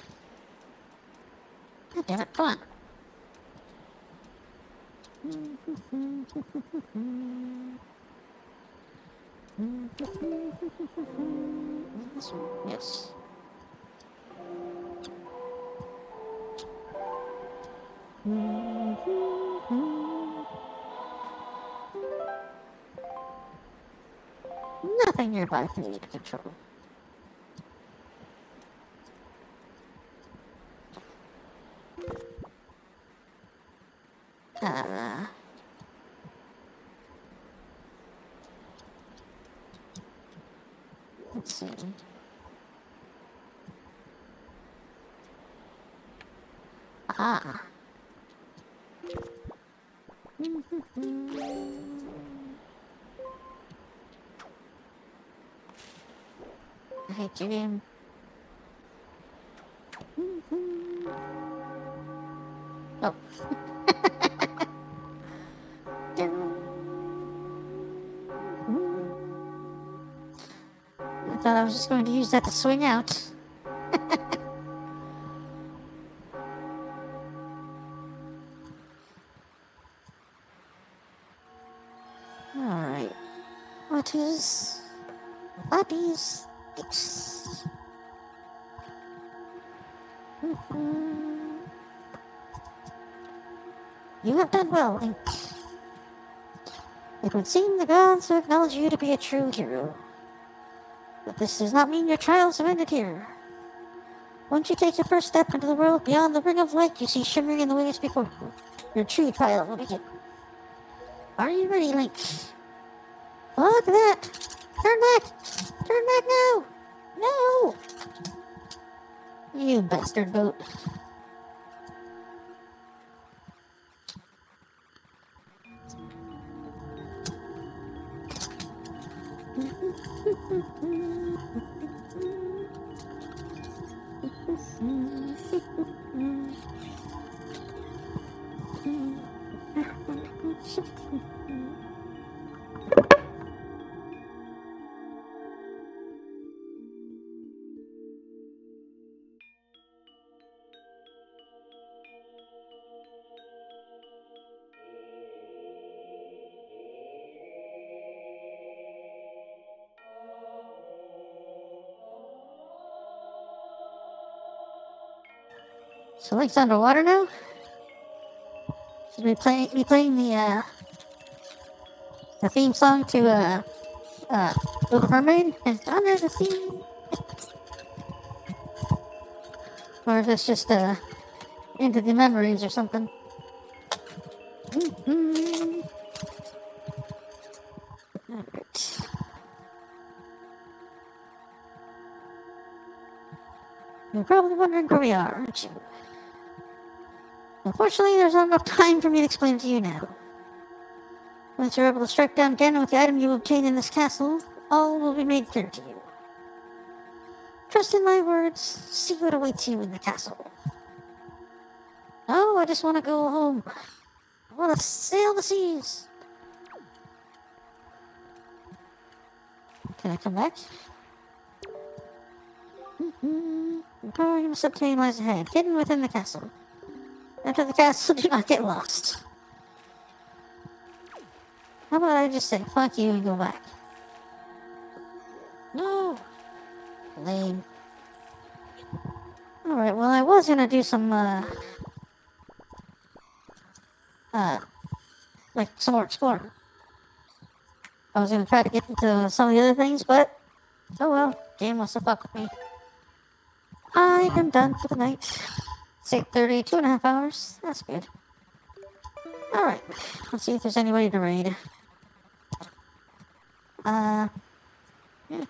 God damn it, come on. This one, yes. Nothing nearby for me to control. Uh, let's see. Ah. (laughs) Oh. I thought I was just going to use that to swing out. The acknowledge you to be a true hero. But this does not mean your trials have ended here. Once you take the first step into the world beyond the ring of light you see shimmering in the waves before you, your true trial will begin. Are you ready, Link? Look at that! Turn back! Turn back now! No! You bastard boat. So Link's underwater now? Should we play be playing the uh the theme song to uh uh Little Mermaid? It's under the sea. or if it's just uh into the memories or something. Mhm. Alright. You're probably wondering where we are, aren't you? Unfortunately, there's not enough time for me to explain it to you now. Once you're able to strike down Ganon with the item you obtain in this castle, all will be made clear to you. Trust in my words, see what awaits you in the castle. Oh, I just want to go home. I want to sail the seas. Can I come back? Mm-hmm. Oh, you must obtain lies ahead, hidden within the castle. Enter the castle, do not get lost. How about I just say, fuck you and go back? No! Lame. Alright, well I was gonna do some, uh... Uh... Like, some more exploring. I was gonna try to get into some of the other things, but... Oh well, game wants to fuck with me. I am done for the night. It's 8.30, two and a half hours. That's good. Alright, let's see if there's anybody to raid. Uh, yeah.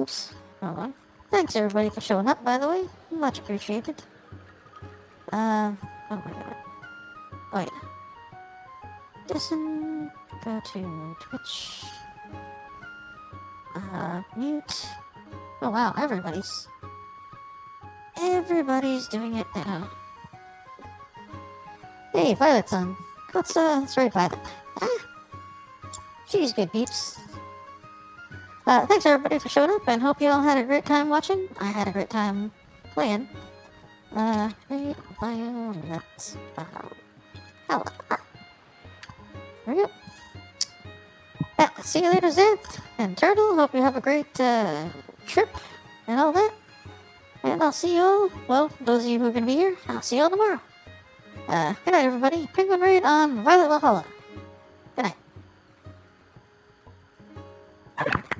Oops, hold on. Thanks everybody for showing up, by the way. Much appreciated. Uh, oh my god. Oh yeah. Listen, go to Twitch. Uh, mute. Oh wow, everybody's Everybody's doing it now. Hey, Violet's on. Let's, uh, let's Violet. Ah. She's good peeps. Uh, thanks everybody for showing up and hope you all had a great time watching. I had a great time playing. Uh, raid Violet. Wow. Hello. There we go. Yeah, see you later, Zeth and Turtle. Hope you have a great, uh, trip and all that. And I'll see you all, well, those of you who are going to be here, I'll see you all tomorrow. Uh, good night, everybody. Penguin Raid on Violet Valhalla. Good night.